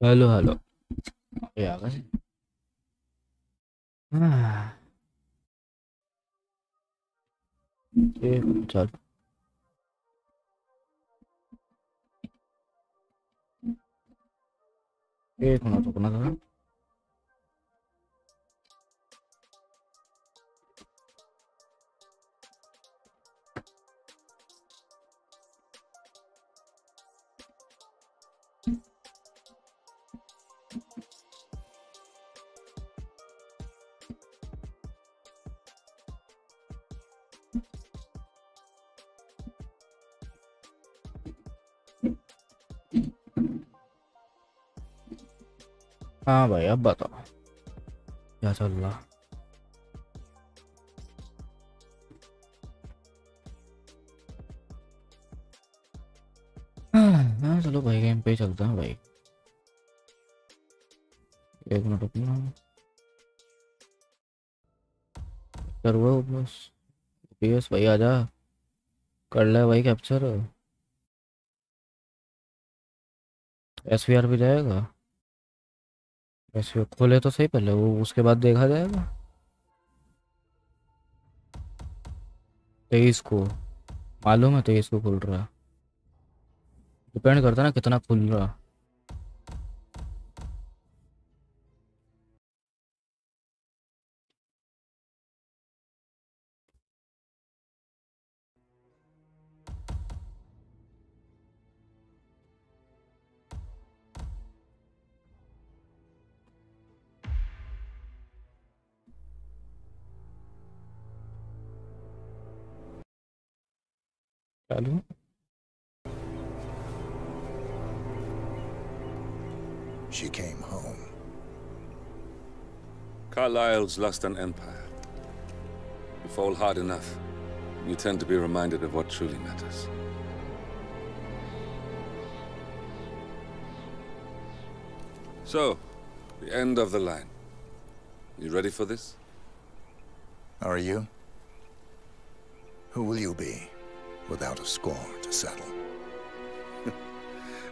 Halo, halo. Ya eh, kan? Ah. Oke, bentar. Oke, kenapa kenapa? हाँ भाई अब बताओ क्या चल रहा हाँ चलो भाई गेम पे चलते हैं भाई एक मिनट रुकना कर वो बस पीएस भाई आजा कर ले भाई कैप्चर एस वी आर भी जाएगा एस वो खोले तो सही, पहले वो उसके बाद देखा जाएगा। तेईस को। मालूम है तेईस को खुल रहा। डिपेंड करता ना कितना खुल रहा। चालू She came home. Carlyle's lost an empire. You fall hard enough, you tend to be reminded of what truly matters. So, the end of the line. You ready for this? Are you? Who will you be, without a score to settle?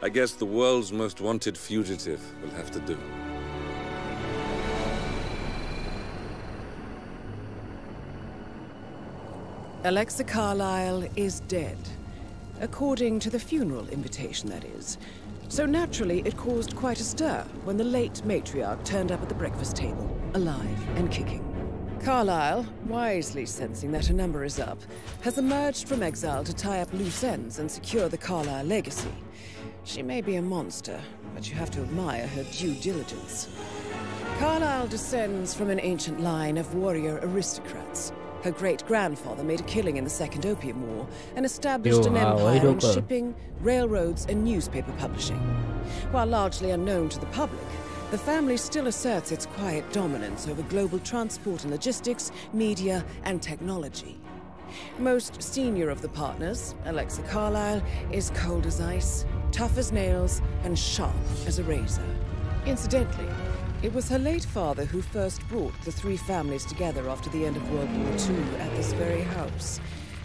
I guess the world's most wanted fugitive will have to do. Alexa Carlyle is dead. According to the funeral invitation, that is. So naturally, it caused quite a stir when the late matriarch turned up at the breakfast table, alive and kicking. Carlyle, wisely sensing that her number is up, has emerged from exile to tie up loose ends and secure the Carlyle legacy. She may be a monster, but you have to admire her due diligence. Carlyle descends from an ancient line of warrior aristocrats. Her great-grandfather made a killing in the Second Opium War and established an empire in shipping, railroads, and newspaper publishing. While largely unknown to the public, the family still asserts its quiet dominance over global transport and logistics, media, and technology. Most senior of the partners, Alexa Carlyle, is cold as ice, tough as nails, and sharp as a razor. Incidentally, it was her late father who first brought the three families together after the end of World War II at this very house,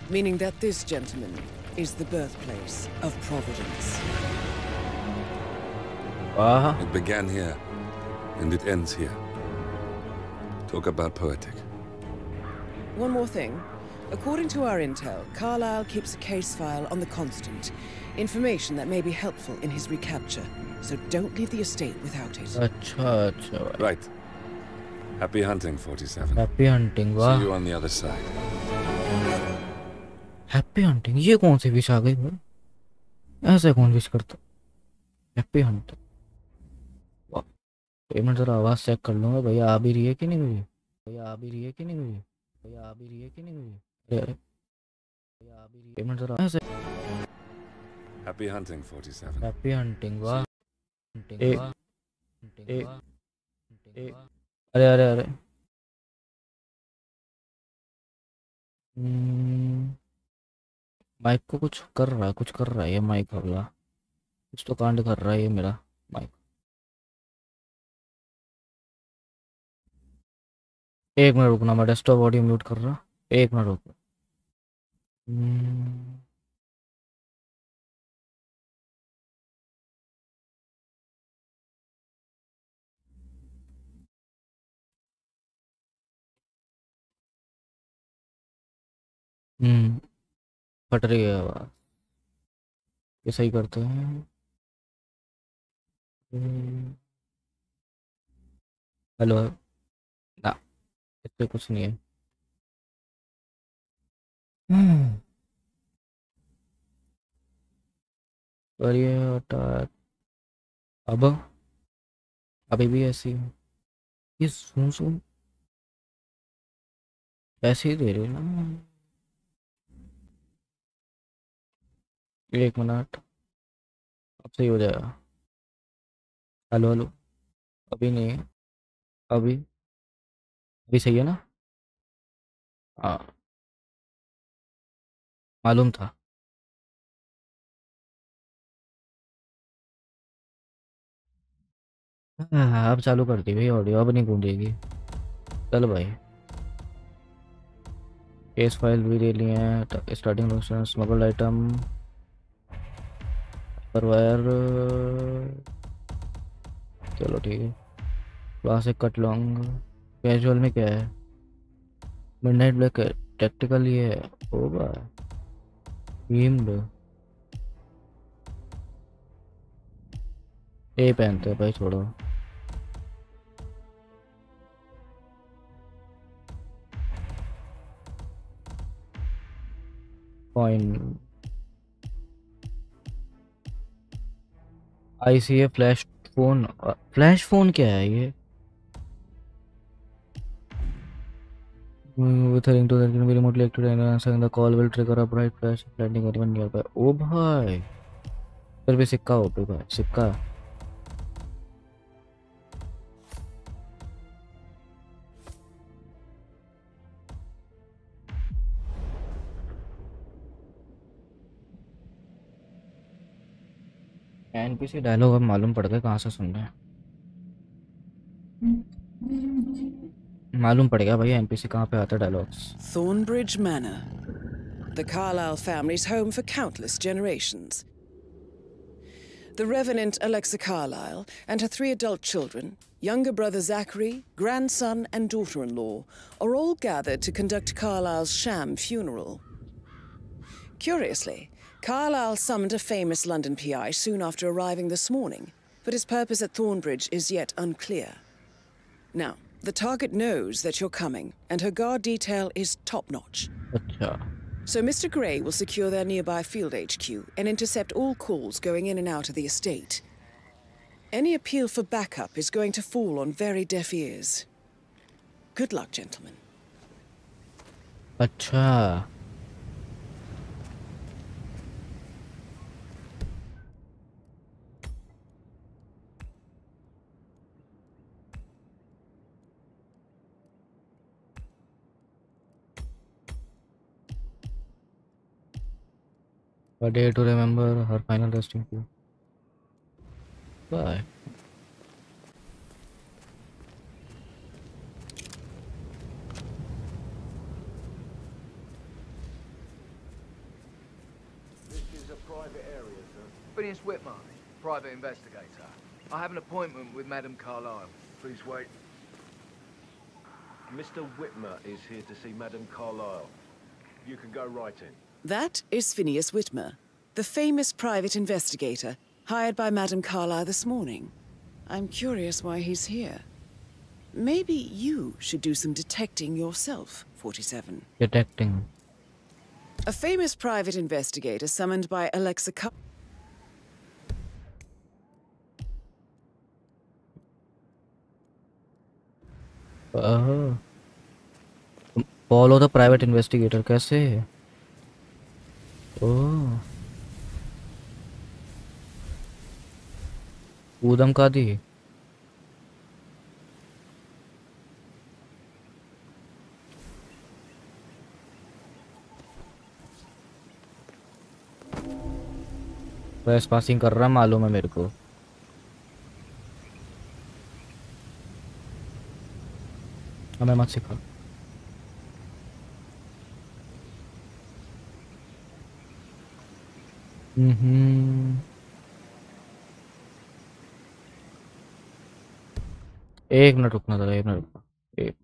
meaning that this gentleman is the birthplace of Providence. वाह It began here, and it ends here. Talk about poetic. One more thing. According to our intel, Carlyle keeps a case file on the Constant. Information that may be helpful in his recapture. So don't leave the estate without it. अच्छा अच्छा भाई Right. Happy hunting, 47. Happy hunting वाह See you on the other side. Happy hunting ये कौन सी wish आ गई भाई ऐसे कौन विश करता हैप्पी हंटिंग वाह एक मिनट जरा आवाज़ चेक कर लूँगा। भैया आ भी रही है कि नहीं हुई भैया आ भी रही है कि नहीं हुई भैया आ भी रही है कि नहीं हुई अरे अरे। भैया आ भी रही है। एक मिनट जरा ऐसे Happy hunting, 47. हैप्पी हंटिंग वाह। हंटिंग वाह। हंटिंग वाह। हंटिंग वाह। अरे अरे अरे। माइक को कुछ कर रहा है कुछ कर रहा है ये माइक वाला कुछ तो कांड कर रहा है ये मेरा माइक एक मिनट रुकना, मैं डेस्कटॉप ऑडियो म्यूट कर रहा एक मिनट रुकना हम्म फट रही है आवाज़। ये सही करते हैं। हम्म। हेलो। इससे कुछ नहीं है। हम्म, पर ये अब? अभी भी ऐसी है ये सुन सुन। ऐसे ही दे रहे ना एक मिनट। अब सही हो जाएगा। Hello hello. अभी नहीं अभी। अभी सही है ना? हाँ। मालूम था। हाँ अब चालू कर दी भाई ऑडियो अब नहीं गूंजेगी। चल भाई। केस फ़ाइल भी ले लिए हैं स्टार्टिंग लोकेशन स्मगल आइटम पर वायर चलो ठीक है। क्लासिक कट लॉन्ग कैजुअल में क्या है? मिडनाइट ब्लैक टैक्टिकल ये है। होगा। थीम्ड ये पहनते हैं भाई, छोड़ो। I C A flash phone flash phone क्या है ये? With a ringtone that can be remotely activated and answering the call will trigger a bright flash lightning anyone nearby ओ भाई फिर भी सिक्का हो पे भाई सिक्का एनपीसी डायलॉग अब मालूम पड़ गए कहाँ से सुन रहे हैं मालूम पड़ गया भाई एनपीसी कहाँ पे आता है dialogues Thornbridge Manor. The Carlyle family's home for countless generations. The Revenant Alexa Carlyle and her three adult children, younger brother Zachary, grandson, and daughter in law, are all gathered to conduct Carlyle's sham funeral. Curiously, Carlyle summoned a famous London PI soon after arriving this morning, but his purpose at Thornbridge is yet unclear. Now, the target knows that you're coming, and her guard detail is top notch. अच्छा So Mr. Gray will secure their nearby field HQ and intercept all calls going in and out of the estate. Any appeal for backup is going to fall on very deaf ears. Good luck, gentlemen. अच्छा A day to remember her final resting place. Bye. This is a private area, sir. Phineas Whitmer, private investigator. I have an appointment with Madame Carlyle. Please wait. Mr. Whitmer is here to see Madame Carlyle. You can go right in. That is Phineas Whitmer, the famous private investigator hired by Madame Carlyle this morning. I'm curious why he's here. Maybe you should do some detecting yourself, 47. Detecting. A famous private investigator summoned by Alexa Cup. Uh, follow the private investigator. कैसे? ऊदम का दी। Trace passing कर रहा मालूम है मेरे को। हमें मत सिखा। हम्म एक मिनट रुकना जरा एक मिनट रुकना एक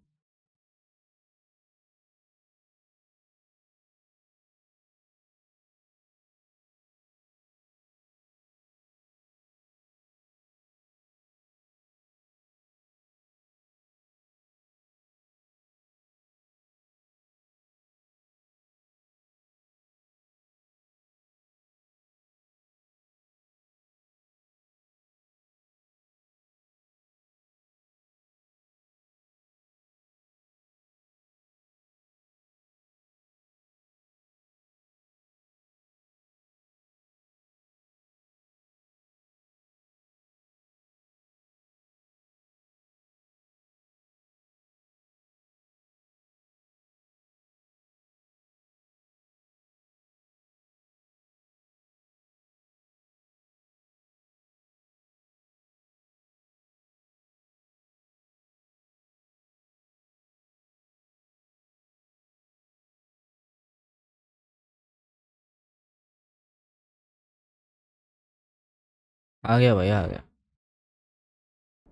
आ गया भाई आ गया।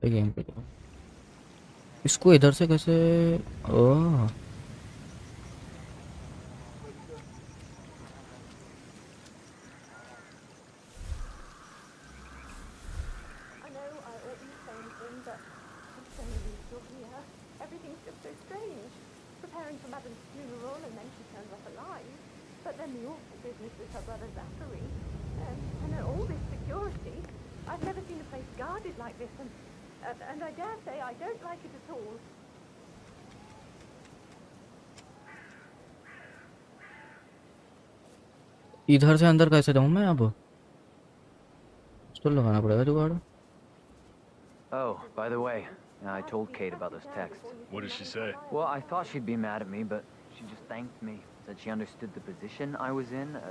गेम पे इसको इधर से कैसे ओह। इधर से अंदर कैसे जाऊं मैं अब तो लगाना पड़ेगा जुगाड़ Oh, by the way, I told Kate about those texts. What did she say? Well, I thought she'd be mad at me, but she just thanked me. Said she understood the position I was in. Uh,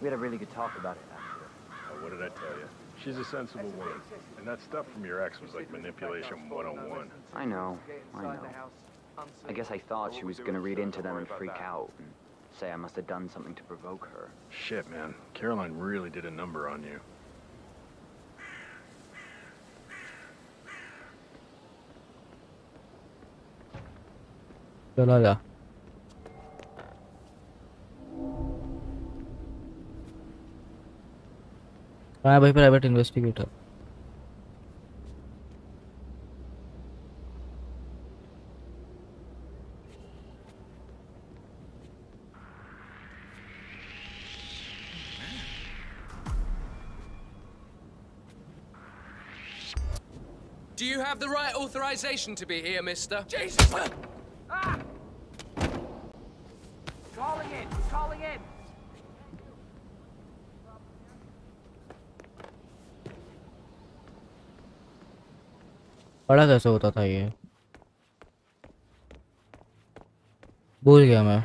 we had a really good talk about it after. Oh, what did I tell you? She's a sensible woman. And that stuff from your ex was like manipulation 101. I know, I know. I guess I thought she was gonna read into them and freak out and Say I must have done something to provoke her. Shit, man. Caroline really did a number on you. Gel. I am a private investigator. right authorization to be here, mister? Jesus! Calling in, calling in. बड़ा कैसे होता था ये भूल गया मैं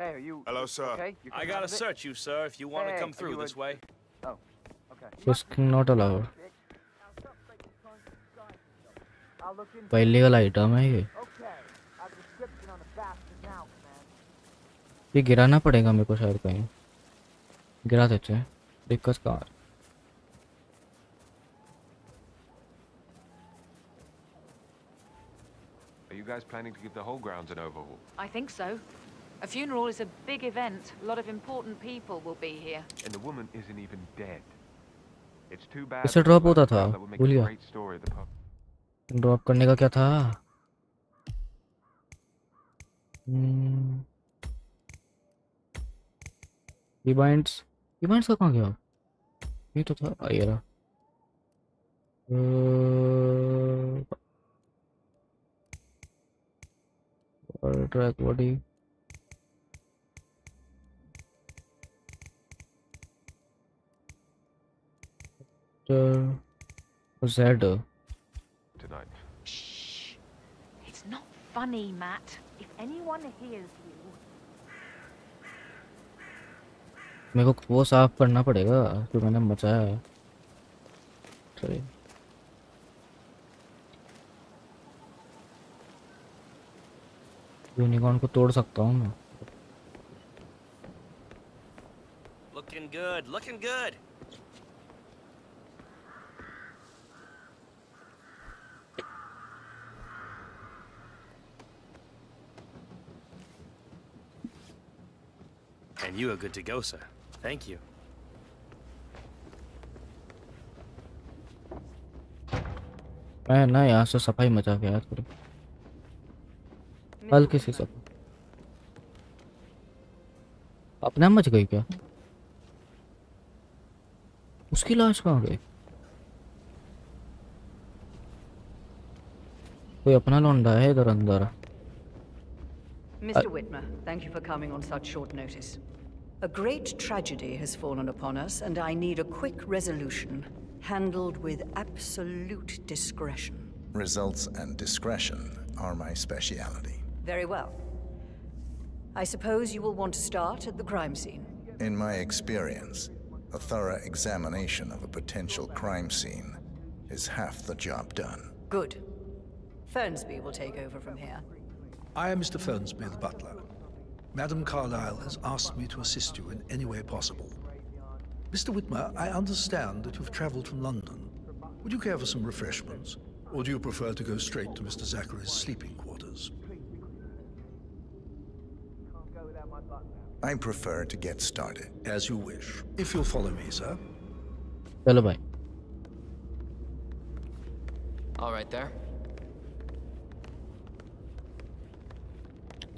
Hey, are you Hello, sir. okay? You I can gotta transit? search you, sir, if you want Hey, to come are through you this a- way. Oh, okay. Risking not allowed On the bastard now, man. ये गिराना पड़ेगा मेरे को शायद कहीं गिरा देते हैं दिक्कत कहाँ Are you guys planning to give the whole grounds an overhaul? I think so. A funeral is a big event. A lot of important people will be here. And the woman isn't even dead. It's too bad. इससे but drop story of the. Drop करने का क्या था? रिबाइंड्स रिबाइंड्स का कहाँ गया? ये तो था आ, ये रहा। Track body Z funny, Matt. If anyone hears you, मेरे को वो साफ़ करना पड़ेगा जो मैंने बचाया है चलिए यूनिकॉर्न को तोड़ सकता हूँ मैं Looking good, looking good. And you are good to go, sir. Thank you. मैं ना यहाँ से सफाई मचा के आया थोड़ी हल्की सी सफाई अपने आप मच गई क्या उसकी लाश कहाँ गई कोई अपना लौंडा है इधर अंदर Mr. Whitmer, thank you for coming on such short notice. A great tragedy has fallen upon us, and I need a quick resolution, handled with absolute discretion. Results and discretion are my speciality. Very well. I suppose you will want to start at the crime scene. In my experience, a thorough examination of a potential crime scene is half the job done. Good. Fernsby will take over from here. I am Mr. Fernsby, the butler. Madam Carlyle has asked me to assist you in any way possible. Mr. Whitmer, I understand that you've traveled from London. Would you care for some refreshments? Or do you prefer to go straight to Mr. Zachary's sleeping quarters? I prefer to get started. As you wish. If you'll follow me, sir. चलो भाई All right there.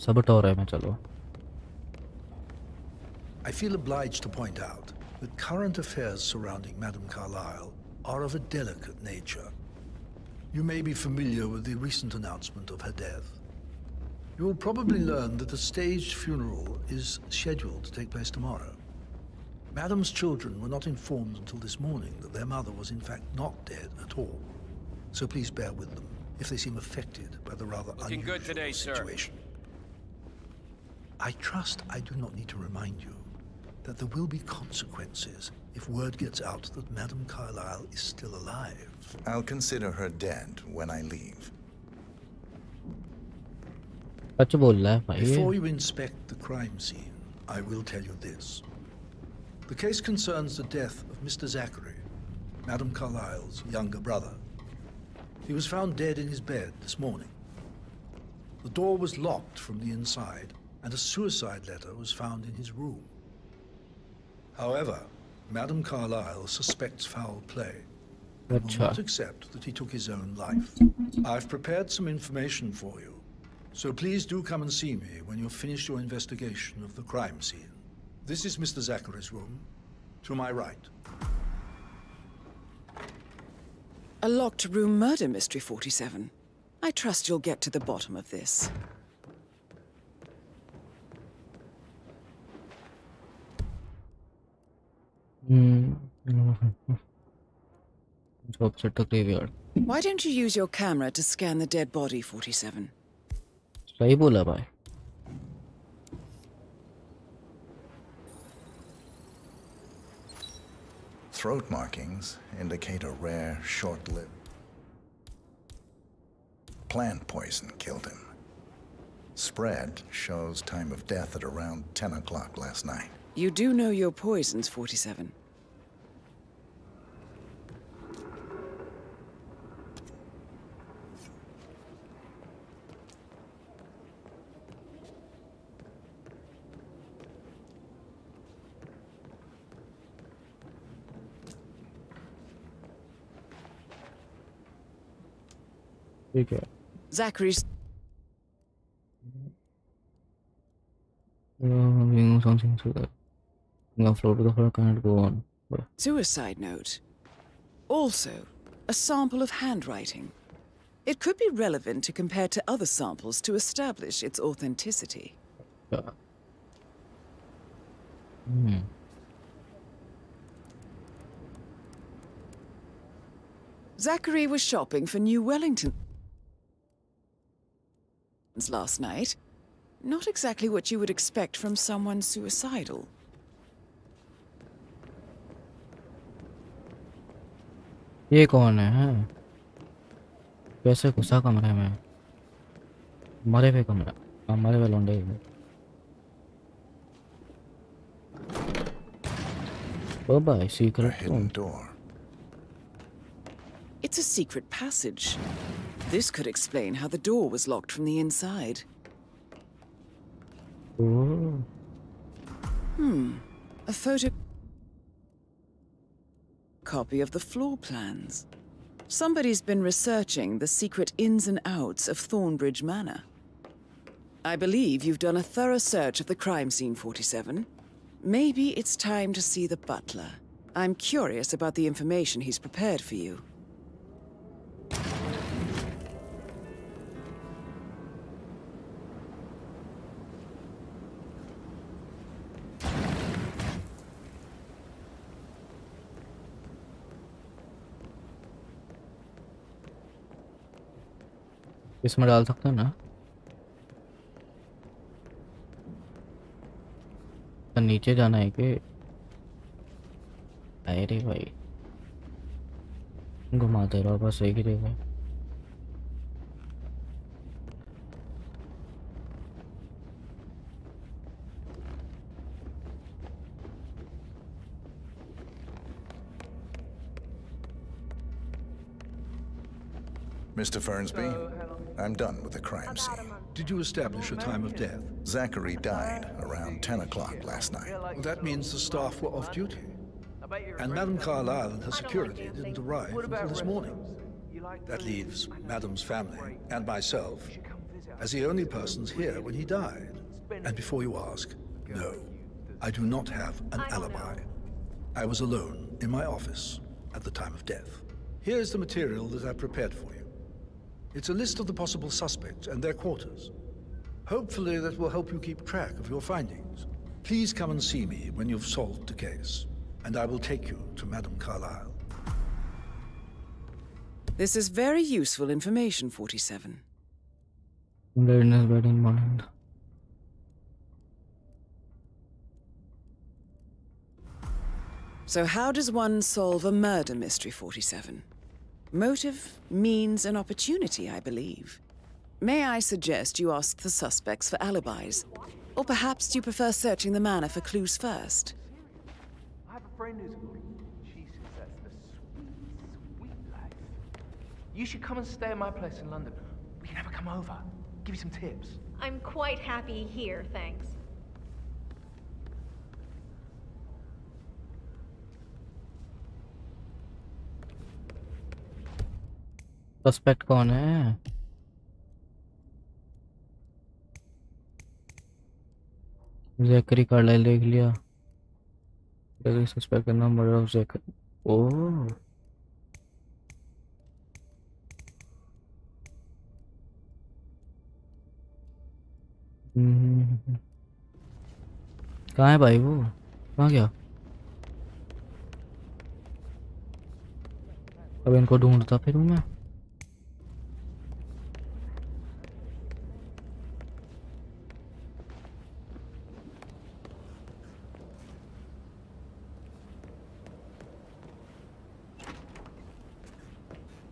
सब टोर है मैं चलो I feel obliged to point out that current affairs surrounding Madame Carlyle are of a delicate nature. You may be familiar with the recent announcement of her death. You will probably learn that a staged funeral is scheduled to take place tomorrow. Madame's children were not informed until this morning that their mother was in fact not dead at all. So please bear with them if they seem affected by the rather Looking unusual good today, sir. situation. I trust I do not need to remind you that there will be consequences if word gets out that Madame Carlyle is still alive. I'll consider her dead when I leave. Before you inspect the crime scene, I will tell you this. The case concerns the death of Mr. Zachary, Madame Carlyle's younger brother. He was found dead in his bed this morning. The door was locked from the inside, and a suicide letter was found in his room. However, Madame Carlyle suspects foul play and will not accept that he took his own life. I've prepared some information for you, so please do come and see me when you've finished your investigation of the crime scene. This is Mr. Zachary's room, to my right. A locked room murder mystery 47. I trust you'll get to the bottom of this. Hmm job set graveyard Why don't you use your camera to scan the dead body 47? सही बोला भाई Throat markings indicate a rare, short-lived plant poison killed him. Spread shows time of death at around 10 o'clock last night. You do know your poisons 47. ठीक है Zachary's Uh, being something so that the floor to the floor cannot go on. But suicide note. Also, a sample of handwriting. It could be relevant to compare to other samples to establish its authenticity. yeah. Hmm. Zachary was shopping for New Wellington last night. Not exactly what you would expect from someone suicidal. ये कौन है हैं? कैसे घुसा कमरे में मरे हुए कमरा हाँ, मरे हुए लौंडे ओ भाई A secret hidden door. It's a secret passage. This could explain how the door was locked from the inside. Oh Hmm. A photo copy of the floor plans. Somebody's been researching the secret ins and outs of Thornbridge Manor. I believe you've done a thorough search of the crime scene 47. Maybe it's time to see the butler. I'm curious about the information he's prepared for you. इसमें डाल सकते हैं ना? तो नीचे जाना है कि अरे भाई। घुमाते रहो बस एक ही जगह। Mr. Fernsby, I'm done with the crime scene. Did you establish a time of death? Zachary died around 10 o'clock last night. Well, that means the staff were off duty. And Madame Carlyle and her security didn't arrive until this morning. That leaves Madame's family and myself as the only persons here when he died. And before you ask, no, I do not have an alibi. I was alone in my office at the time of death. Here's the material that I've prepared for you. It's a list of the possible suspects and their quarters. Hopefully that will help you keep track of your findings. Please come and see me when you've solved the case, and I will take you to Madame Carlyle. This is very useful information, 47. Readiness bed in morning. So how does one solve a murder mystery, 47? Motive, means, and opportunity, I believe. May I suggest you ask the suspects for alibis? Or perhaps you prefer searching the manor for clues first? I have a friend who's good. Jesus, that's the sweet, sweet life. You should come and stay at my place in London. We can have her come over. Give you some tips. I'm quite happy here, thanks. Suspect कौन है? Zachary Carlisle देख लिया। Zachary suspect करना murder of Zachary. Oh hmm. कहाँ है भाई वो? कहाँ गया? अब इनको ढूंढता फिर मैं।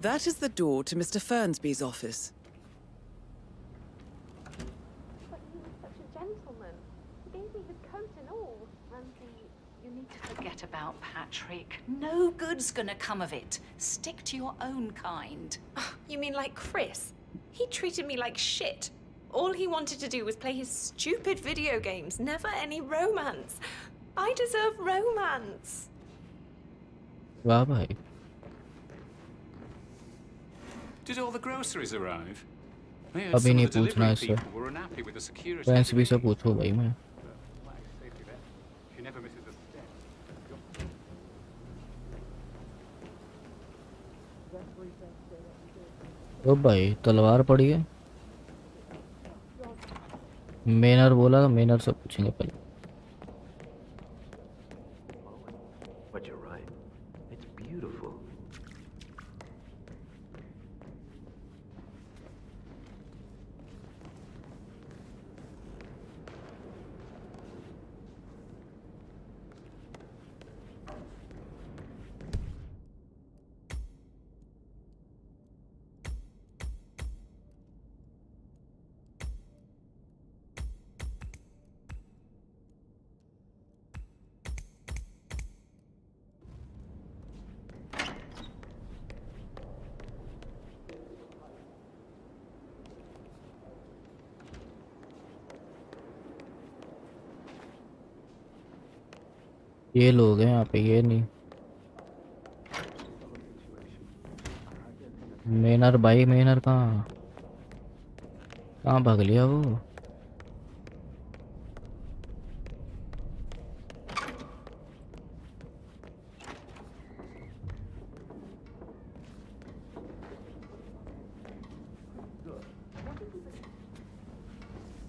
That is the door to Mr. Fernsby's office. But he was such a gentleman. He gave me his coat and all. Auntie, you need to forget about Patrick. No good's gonna come of it. Stick to your own kind. Oh, you mean like Chris? He treated me like shit. All he wanted to do was play his stupid video games, never any romance. I deserve romance. Well, I? Did all the groceries arrive? अभी नहीं पूछना इससे. Friends भी से पूछो भाई मैं. ओ भाई तलवार पड़ी है मेनर बोला मेनर से पूछेंगे पहले ये लोग हैं यहाँ पे, ये नहीं। मेनर भाई, मेनर कहाँ? कहाँ भाग लिया वो?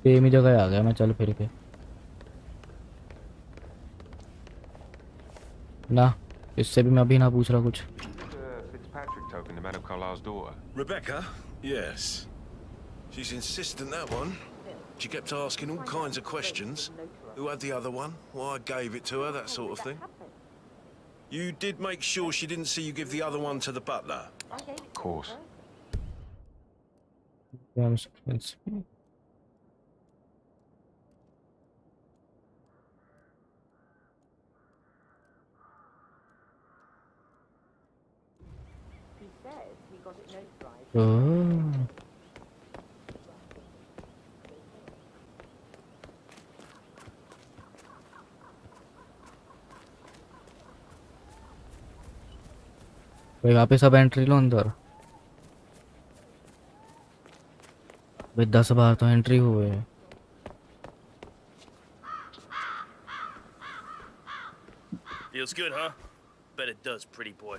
सेम ही जगह आ गया मैं, चल फिर के। ना इससे भी मैं अभी ना पूछ रहा कुछ Uh, Fitzpatrick token to Madame Carlyle's daughter. Rebecca? Yes. She's insistent, that one. She kept asking all kinds of questions. Who had the other one? Why I gave it to her, that sort of thing. You did make sure she didn't see you give the other one to the butler? Of course. ओह भाई वापस अब entry लो अंदर भाई दस बार तो entry हुए है Feels good, huh? Bet it does, pretty boy.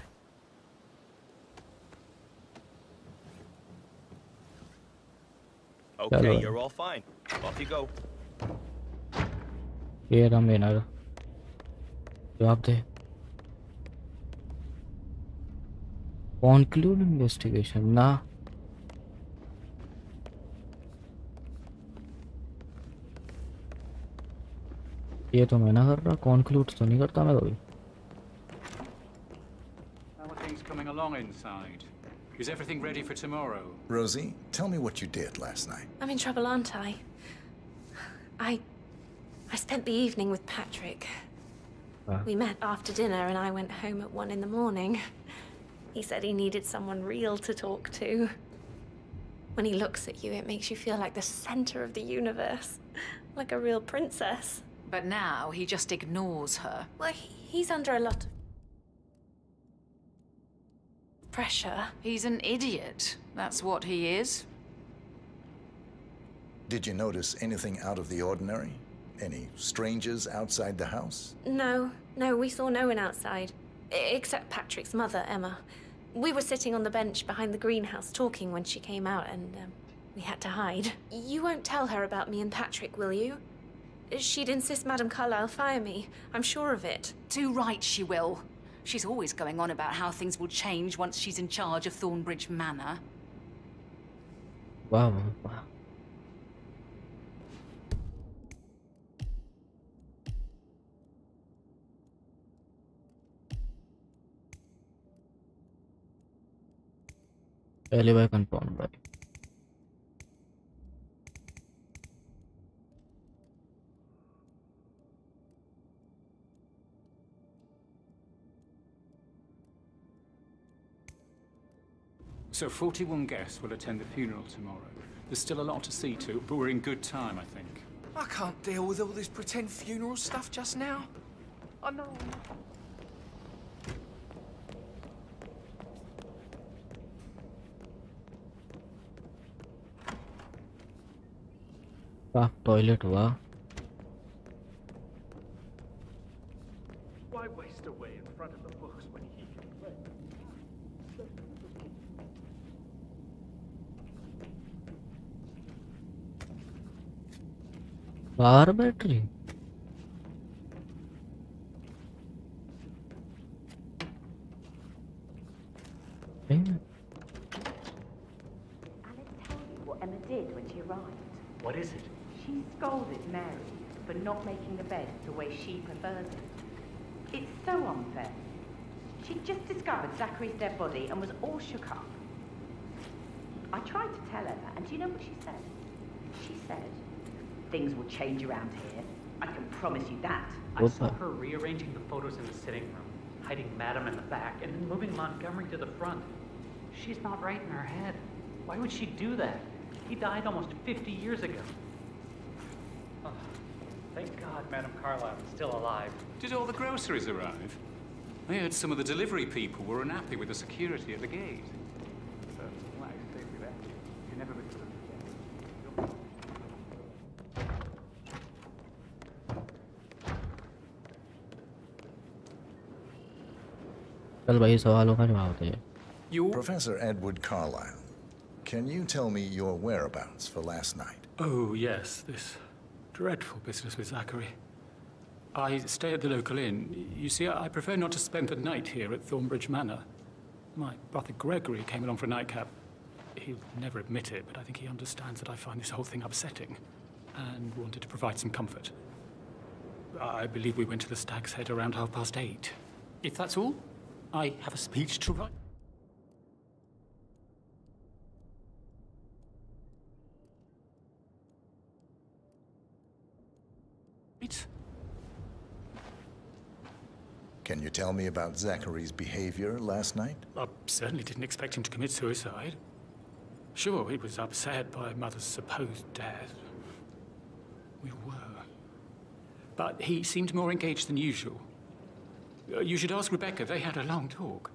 Okay, you're all fine. Off you go. ये रहा मेरा जवाब दे कॉन्क्लूड इन्वेस्टिगेशन ना ये तो मैं ना कर रहा कॉन्क्लूड तो नहीं करता मैं कभी How are things coming along inside? Is everything ready for tomorrow? Rosie, tell me what you did last night. I'm in trouble, aren't I? I. I spent the evening with Patrick. We met after dinner and I went home at one in the morning. He said he needed someone real to talk to. When he looks at you, it makes you feel like the center of the universe, like a real princess. But now he just ignores her. Well, he's under a lot of pressure. He's an idiot. That's what he is. Did you notice anything out of the ordinary? Any strangers outside the house? No, no, we saw no one outside. I- Except Patrick's mother, Emma. We were sitting on the bench behind the greenhouse talking when she came out, and um, we had to hide. You won't tell her about me and Patrick, will you? She'd insist Madame Carlyle fire me. I'm sure of it. Too right she will. She's always going on about how things will change once she's in charge of Thornbridge Manor. Wow, wow. Early by confirmed. So 41 guests will attend the funeral tomorrow. There's still a lot to see to, but we're in good time, I think. I can't deal with all this pretend funeral stuff just now. I know. वाह toilet वाह car battery Damn. what Emma did when she arrived. What is it? She scolded Mary for not making the bed the way she prefers it. It's so unfair. She just discovered Zachary's dead body and was all shook up. I tried to tell her that, and do you know what she said? She said things will change around here. I can promise you that. What's I uh, saw her rearranging the photos in the sitting room, hiding Madam in the back, and then moving Montgomery to the front. She's not right in her head. Why would she do that? He died almost 50 years ago. Oh, thank God Madam Carlyle is still alive. Did all the groceries arrive? I heard some of the delivery people were unhappy with the security at the gate. So, well, I stayed with that. You never been to चल भाई सवालों का जवाब दे Professor Edward Carlyle, can you tell me your whereabouts for last night? Oh, yes, this dreadful business with Zachary. I stay at the local inn. You see, I prefer not to spend the night here at Thornbridge Manor. My brother Gregory came along for a nightcap. He'll never admit it, but I think he understands that I find this whole thing upsetting and wanted to provide some comfort. I believe we went to the Stag's Head around half past eight. If that's all, I have a speech to write. Can you tell me about Zachary's behavior last night? I certainly didn't expect him to commit suicide. Sure, he was upset by Mother's supposed death. We were. But he seemed more engaged than usual. Uh, You should ask Rebecca. They had a long talk.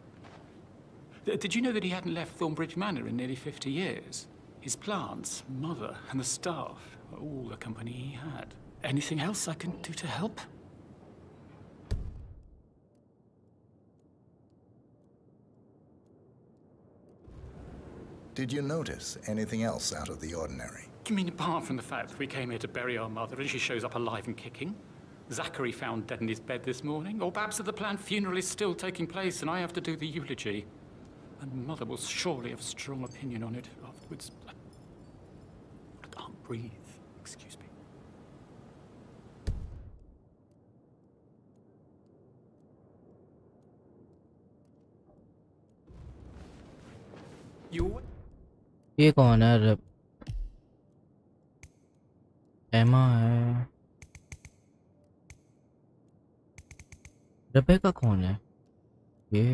Did you know that he hadn't left Thornbridge Manor in nearly 50 years? His plants, Mother, and the staff were all the company he had. Anything else I can do to help? Did you notice anything else out of the ordinary? You mean apart from the fact that we came here to bury our mother and she shows up alive and kicking? Zachary found dead in his bed this morning? Or perhaps that the planned funeral is still taking place and I have to do the eulogy? And Mother will surely have a strong opinion on it afterwards. I can't breathe. Excuse me. You ये कौन है रब एमा है Rebecca कौन है ये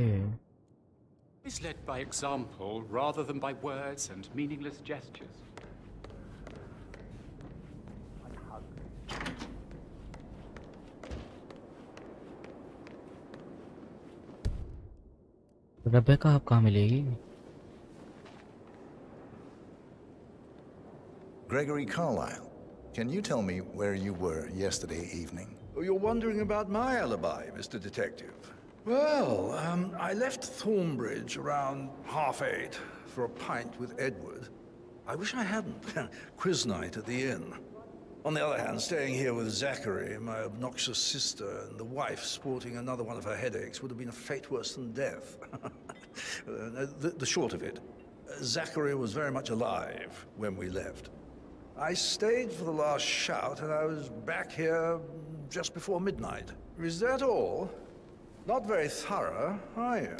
is led by example rather than by words and meaningless gestures. Rebecca आप कहाँ मिलेगी Gregory Carlyle, can you tell me where you were yesterday evening? Oh, you're wondering about my alibi, Mr. Detective. Well, um, I left Thornbridge around half eight for a pint with Edward. I wish I hadn't. Quiz night at the inn. On the other hand, staying here with Zachary, my obnoxious sister, and the wife sporting another one of her headaches would have been a fate worse than death. Uh, the, the short of it, Zachary was very much alive when we left. I stayed for the last shout, and I was back here just before midnight. Is that all? Not very thorough, are you?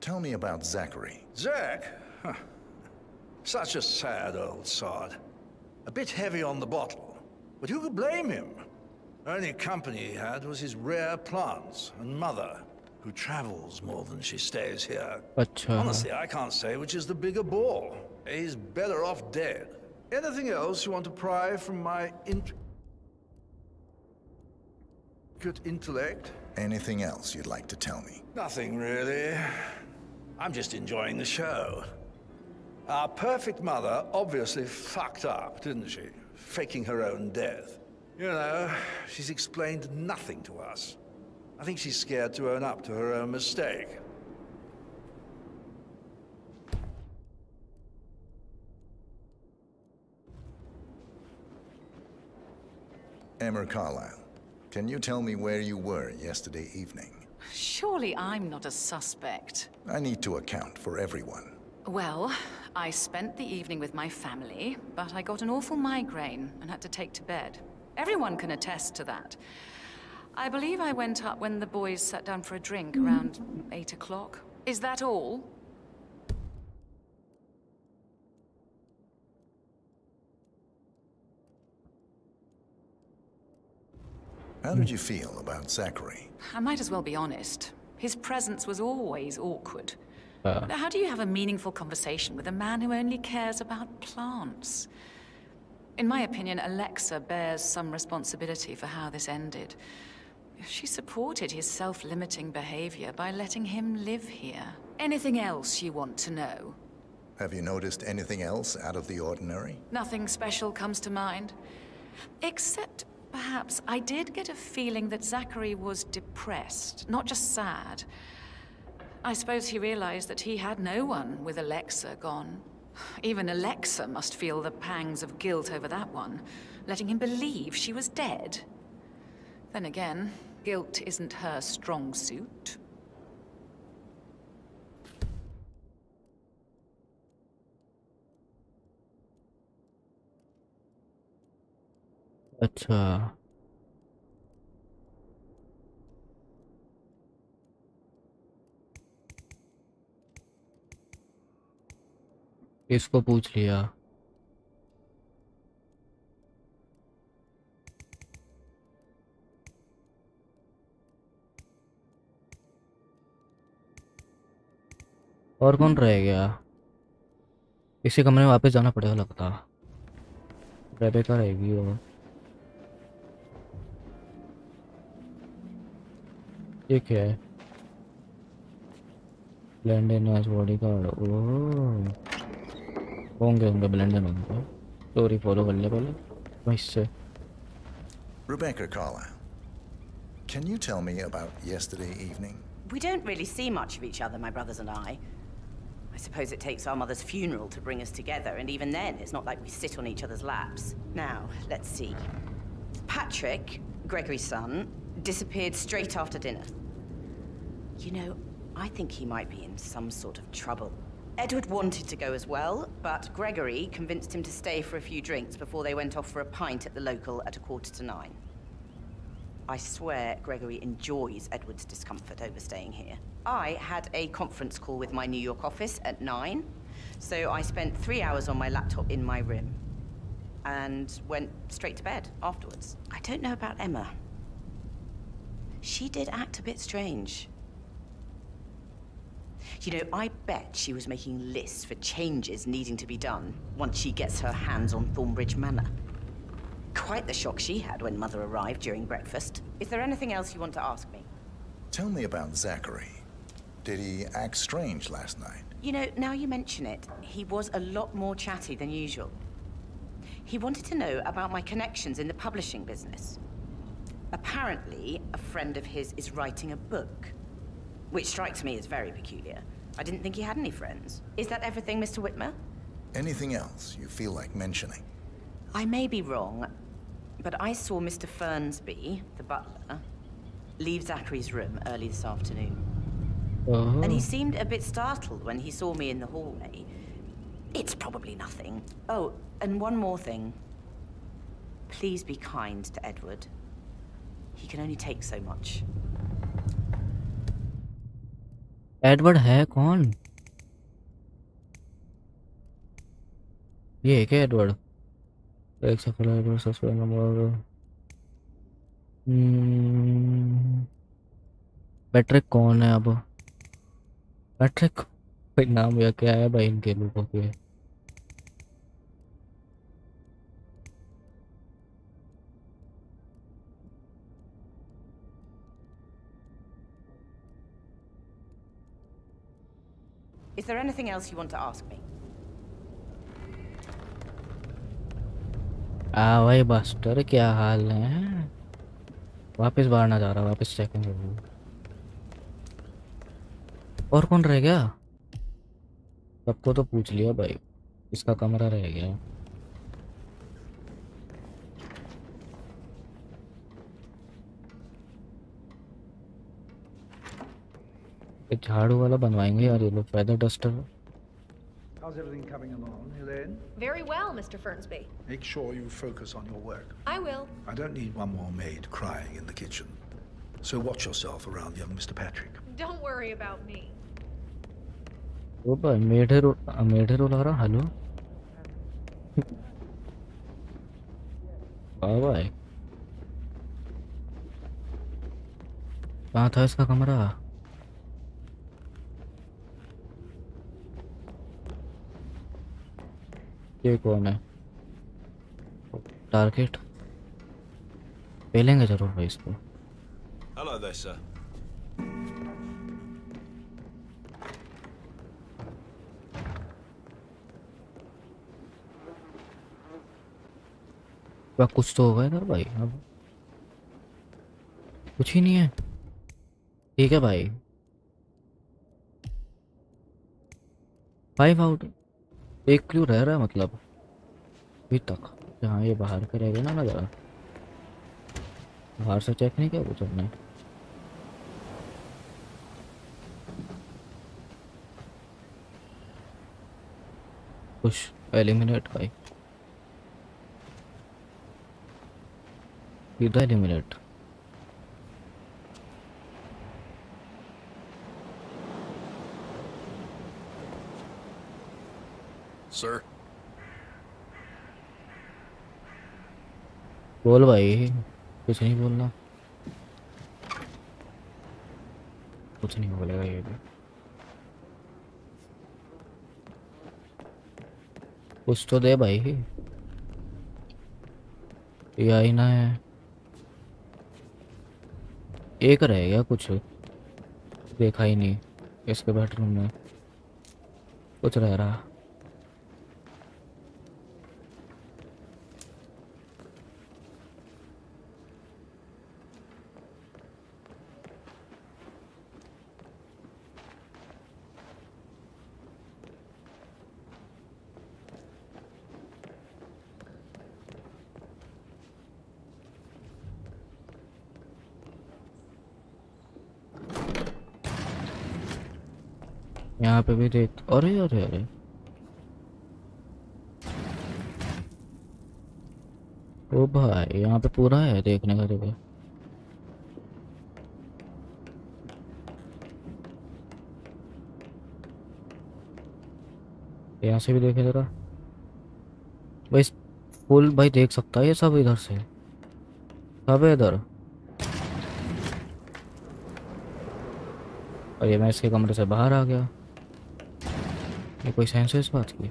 Tell me about Zachary. Zach? Huh. Such a sad old sod. A bit heavy on the bottle. But who could blame him? Only company he had was his rare plants and mother, who travels more than she stays here. But uh... honestly, I can't say which is the bigger ball. He's better off dead. Anything else you want to pry from my int good intellect? Anything else you'd like to tell me? Nothing really. I'm just enjoying the show. Our perfect mother obviously fucked up, didn't she? Faking her own death. You know, she's explained nothing to us. I think she's scared to own up to her own mistake. Emma Carlyle, can you tell me where you were yesterday evening? Surely I'm not a suspect. I need to account for everyone. Well, I spent the evening with my family, but I got an awful migraine and had to take to bed. Everyone can attest to that. I believe I went up when the boys sat down for a drink around eight o'clock. Is that all? How did you feel about Zachary? I might as well be honest. His presence was always awkward. Uh, How do you have a meaningful conversation with a man who only cares about plants? In my opinion, Alexa bears some responsibility for how this ended. She supported his self-limiting behavior by letting him live here. Anything else you want to know? Have you noticed anything else out of the ordinary? Nothing special comes to mind. Except, perhaps, I did get a feeling that Zachary was depressed, not just sad. I suppose he realized that he had no one with Alexa gone. Even Alexa must feel the pangs of guilt over that one, letting him believe she was dead. Then again, guilt isn't her strong suit. अच्छा इसको पूछ लिया और कौन रह गया इसी कमरे में वापस जाना पड़ेगा लगता रेबेका रहेगी और ये क्या है Blendon as bodyguard oh होंगे होंगे ब्लेंडन होंगे स्टोरी फॉलो कर ले पहले वहीं से Rebecca Carlyle, can you tell me about yesterday evening? We don't really see much of each other, my brothers and I. I suppose it takes our mother's funeral to bring us together, and even then, it's not like we sit on each other's laps. Now, let's see. Patrick, Gregory's son, disappeared straight after dinner. You know, I think he might be in some sort of trouble. Edward wanted to go as well, but Gregory convinced him to stay for a few drinks before they went off for a pint at the local at a quarter to nine. I swear Gregory enjoys Edward's discomfort over staying here. I had a conference call with my New York office at nine, so I spent three hours on my laptop in my room and went straight to bed afterwards. I don't know about Emma. She did act a bit strange. You know, I bet she was making lists for changes needing to be done once she gets her hands on Thornbridge Manor. Quite the shock she had when Mother arrived during breakfast. Is there anything else you want to ask me? Tell me about Zachary. Did he act strange last night? You know, now you mention it, he was a lot more chatty than usual. He wanted to know about my connections in the publishing business. Apparently, a friend of his is writing a book, which strikes me as very peculiar. I didn't think he had any friends. Is that everything, Mr. Whitmer? Anything else you feel like mentioning? I may be wrong, but I saw Mr. Fernsby, the butler, leave Zachary's room early this afternoon. And he seemed a bit startled when he saw me in the hallway. It's probably nothing. Oh, and one more thing. Please be kind to Edward. He can only take so much. Edward है कौन ये है क्या Edward एक सफल Edward suspend number Patrick कौन है अब? पैट्रिक भाई नाम या क्या है भाई इनके लोगों के? Is there anything else you want to ask me? आ भाई बास्टर, क्या हाल है? वापस बाहर ना जा रहा, वापस चेकिंग कर और कौन रह गया? सबको तो पूछ लिया भाई इसका कमरा रह गया? झाड़ू वाला बनवाएँगे यार, ये लोग feather duster How's everything coming along, Elaine? Very well, Mr. Fernsby. Make sure you focus on your work. I will. I don't need one more maid crying in the kitchen. So watch yourself around young Mr. Patrick. Don't worry about me. ओ भाई मेढे रो मेढे रो ला रहा hello हाँ भाई कहाँ था इसका कमरा ये कौन है? टारगेट पेलेंगे ज़रूर भाई इसको। There, sir. क्या कुछ तो होगा इधर भाई अब। कुछ ही नहीं है। ठीक है भाई। फाइव आउट एक क्लू रह रहा है मतलब? अभी तक, जहाँ ये बाहर का रह गया ना नज़र बाहर से चेक नहीं किया कुछ हमने? कुछ एलिमिनेट भाई। सीधा एलिमिनेट Sir? बोल भाई, कुछ नहीं बोलना। कुछ नहीं बोलेगा ये भी। कुछ तो दे भाई। ये आईना है। एक रह गया कुछ। देखा ही नहीं, इसके बेडरूम में। कुछ रह रहा। यहाँ पे भी देख, अरे अरे अरे। ओ भाई, यहाँ पे पूरा है देखने का जगह यहाँ से भी देखे जरा। भाई, फुल भाई देख सकता है ये सब इधर से। सब है इधर। और ये मैं इसके कमरे से बाहर आ गया। ये कोई सेंस है इस बात की?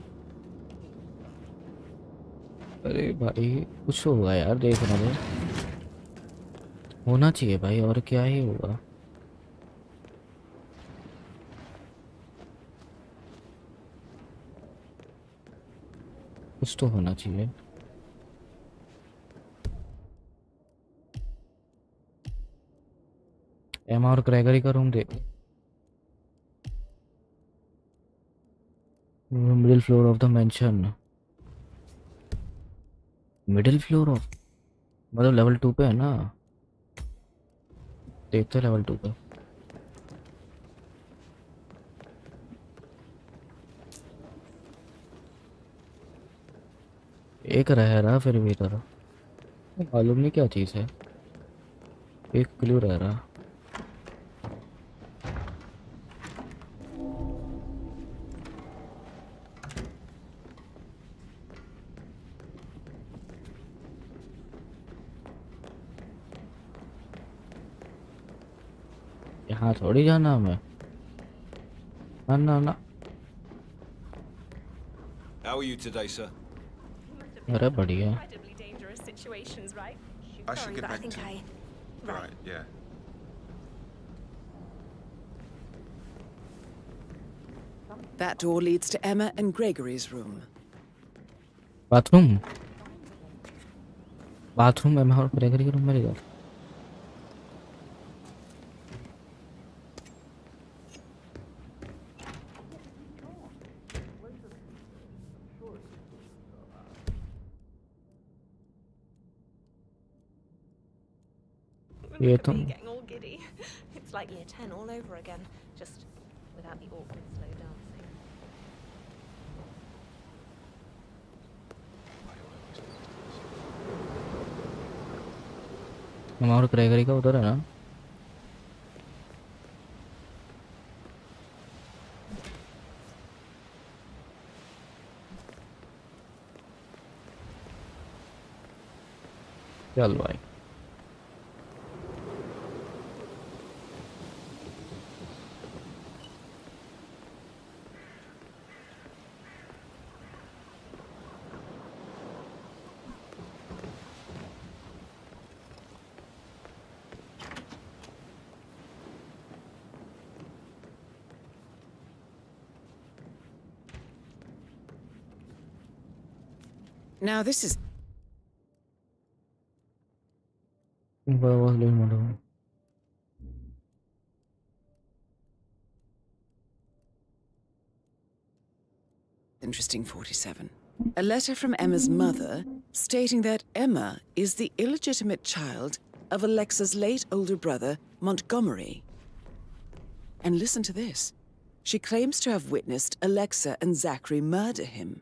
अरे भाई, कुछ होगा यार देखना दे होना चाहिए भाई, और क्या ही होगा। कुछ तो होना चाहिए। एम और क्रेगरी का रूम देख। Middle floor of the mansion middle floor of मतलब लेवल टू पे है ना? देखते लेवल टू पे। एक रह रहा फिर भी तरह मालूम नहीं क्या चीज़ है। एक क्लू रह रहा। थोड़ी जाना हमें ना ना ना How are you today, sir? अरे बढ़िया Incredibly dangerous situations, right? I should Sorry, get but I back think to I. Right, yeah. That door leads to Emma and Gregory's room. Bathroom bathroom में मैं और Gregory के room में इधर ये तो Me getting all giddy. It's like year 10 all over again, just without the awkward slow dancing. हम और ग्रेगरी का उधर है ना चल भाई Now this is. I was doing. Interesting 47. A letter from Emma's mother stating that Emma is the illegitimate child of Alexa's late older brother, Montgomery. And listen to this. She claims to have witnessed Alexa and Zachary murder him.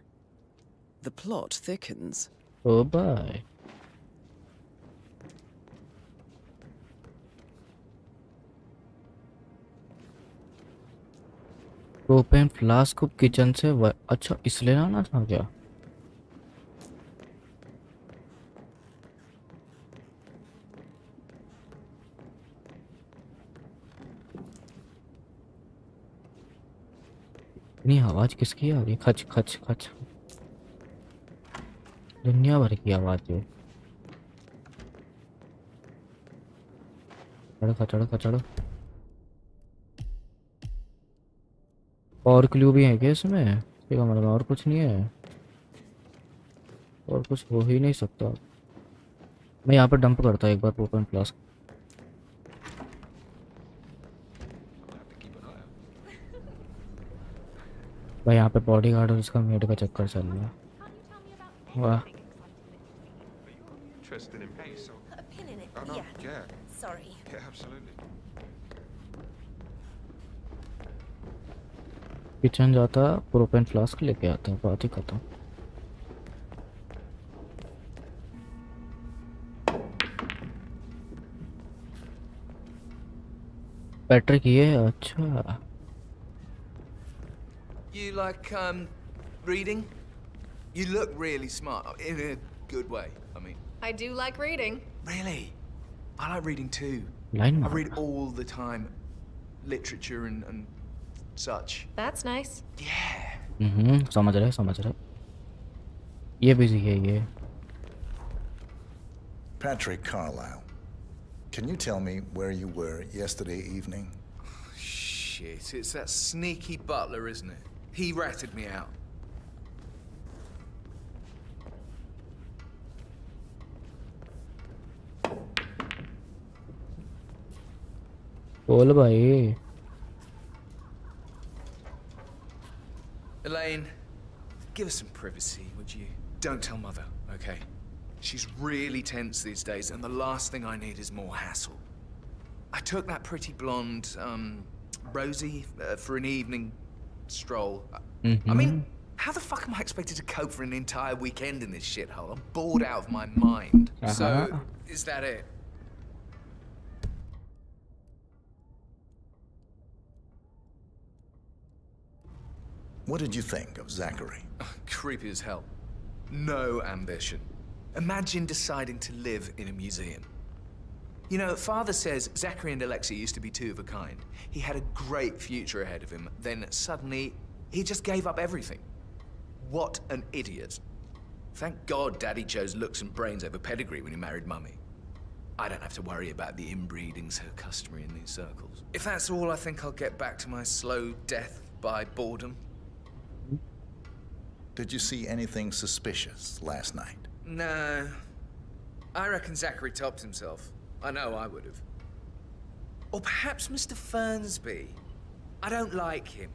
The plot thickens. ओ भाई propane flask को kitchen से. अच्छा इसलिए लाना था क्या इतनी आवाज़ किसकी आ रही खच खच खच दुनिया भर की आवाज़ है। चढ़ो चढ़ो चढ़ो। और क्लू भी है क्या इसमें? इसका मतलब और कुछ नहीं है। और कुछ हो ही नहीं सकता। मैं यहाँ पर डंप करता एक बार ओपन फ्लास्क भाई यहाँ पे बॉडी गार्ड और उसका मेड का चक्कर चल रहा है। वाह Interested in peace? A pin in it. Oh, no, yeah. yeah. Sorry. Yeah, absolutely. Kitchen जाता प्रोपेन फ्लास्क लेके आता बात ही खत्म पैट्रिक ये अच्छा You like, um, reading? You look really smart, in a good way, I mean. I do like reading. Really? I like reading too. Line I read all the time. Literature and, and such. That's nice. हम्म समझ रहे समझ रहे ये busy है ये Patrick Carlyle, can you tell me where you were yesterday evening? Shit, it's that sneaky butler, isn't it? He ratted me out. बोल भाई Elaine, give us some privacy, would you? Don't tell Mother, okay? She's really tense these days, and the last thing I need is more hassle. I took that pretty blonde, um, Rosie, uh, for an evening stroll. I mean, how the fuck am I expected to cope for an entire weekend in this shithole? I'm bored out of my mind. So, Uh-huh. is that it? What did you think of Zachary? Creepy as hell. No ambition. Imagine deciding to live in a museum. You know, father says Zachary and Alexei used to be two of a kind. He had a great future ahead of him, then suddenly, he just gave up everything. What an idiot. Thank God Daddy chose looks and brains over pedigree when he married Mummy. I don't have to worry about the inbreeding so customary in these circles. If that's all, I think I'll get back to my slow death by boredom. Did you see anything suspicious last night? No. I reckon Zachary topped himself. I know I would have. Or perhaps Mr. Fernsby. I don't like him.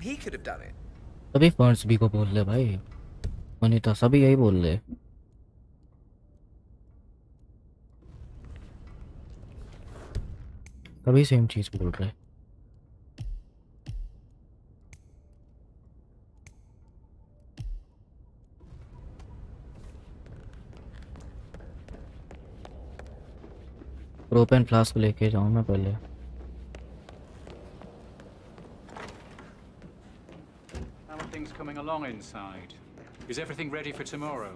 He could have done it. सभी ferns भी को बोल ले भाई अनिता सभी यही बोल ले सभी सेम चीज बोल रहे प्रोपेन फ्लास्क लेके जाऊं मैं पहले How are things coming along inside? Is everything ready for tomorrow?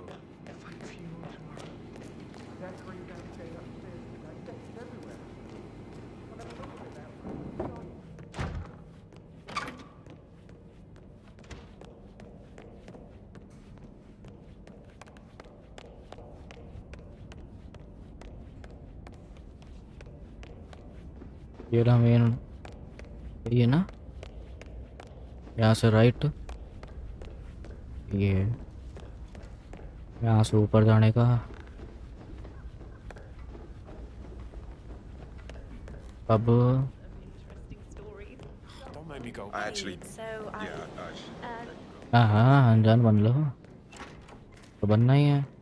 ये मेन ये ना यहाँ से राइट ये यहाँ से ऊपर जाने का अब हाँ हाँ अनजान बन लो तो बनना ही है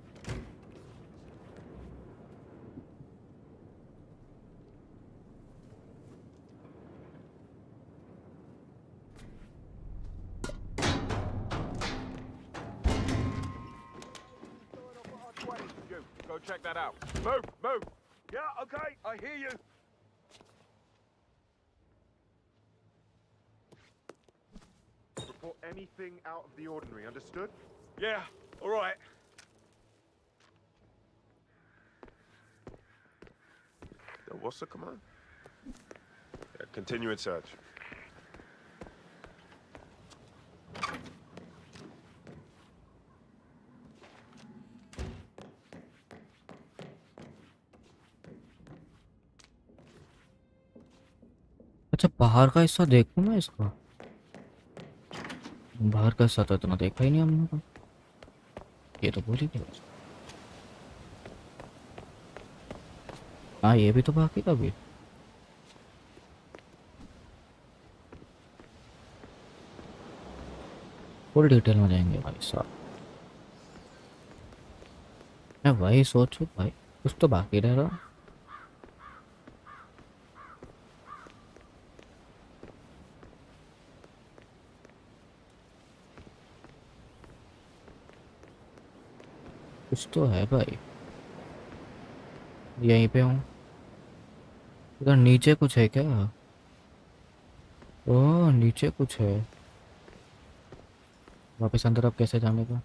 I hear you. Report anything out of the ordinary, understood? Yeah, all right. What's the command? Yeah, continue in search. बाहर का हिस्सा देखूँ मैं इसका? बाहर का हिस्सा तो इतना देखा ही नहीं हमने तो। ये तो ही गया। हाँ ये भी तो बाकी का भी फुल डिटेल में जाएँगे भाई साहब। मैं वही सोचू भाई, कुछ तो बाकी रह रहा कुछ तो है भाई। यहीं पे हूँ। इधर नीचे कुछ है क्या? ओह, नीचे कुछ है। वापस अंदर अब कैसे जाने का?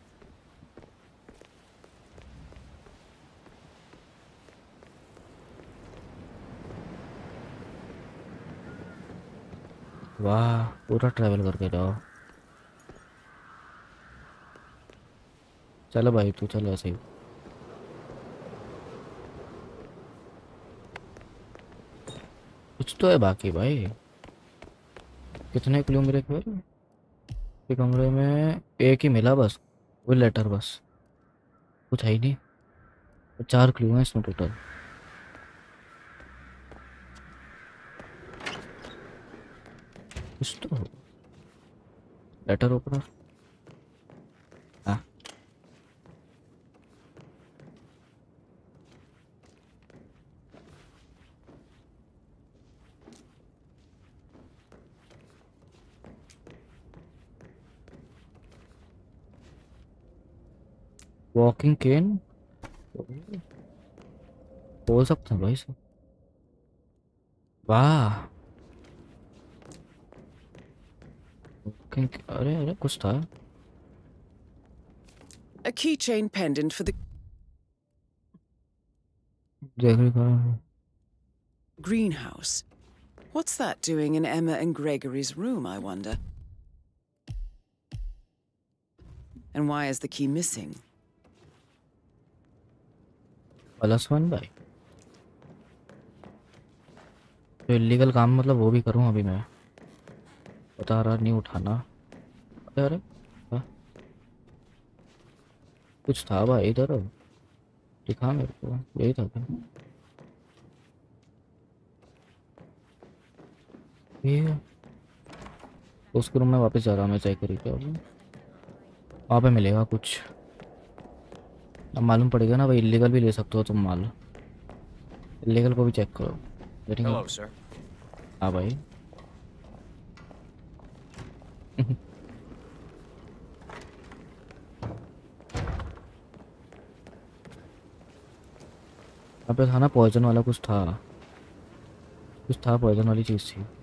वाह, पूरा ट्रैवल करके जाओ। चलो भाई, तू चलो ऐसे ही। कुछ तो है बाकी भाई। कितने क्लू मेरे फिर कमरे में एक ही मिला बस वो लेटर बस। कुछ है ही नहीं। चार क्लू हैं इसमें टोटल कुछ तो। लेटर ऊपर walking cane What's up, 있어 와 walking A keychain pendant for the greenhouse. What's that doing in Emma and Gregory's room, I wonder? And why is the key missing? Plus one भाई। तो illegal काम मतलब वो भी करूँ अभी मैं। बता रहा, नहीं उठाना। अरे। कुछ था भाई इधर? दिखा मेरे को, यही था क्या? ये रूम में वापस जा रहा हूँ, मैं चेक करी क्या वहाँ पे मिलेगा कुछ। अब मालूम पड़ेगा ना भाई इलीगल भी ले सकते हो तुम माल। इलीगल को भी चेक करो। Waiting Hello. हाँ भाई। यहाँ पे था ना पॉइजन वाला कुछ था। कुछ था पॉइजन वाली चीज़ थी।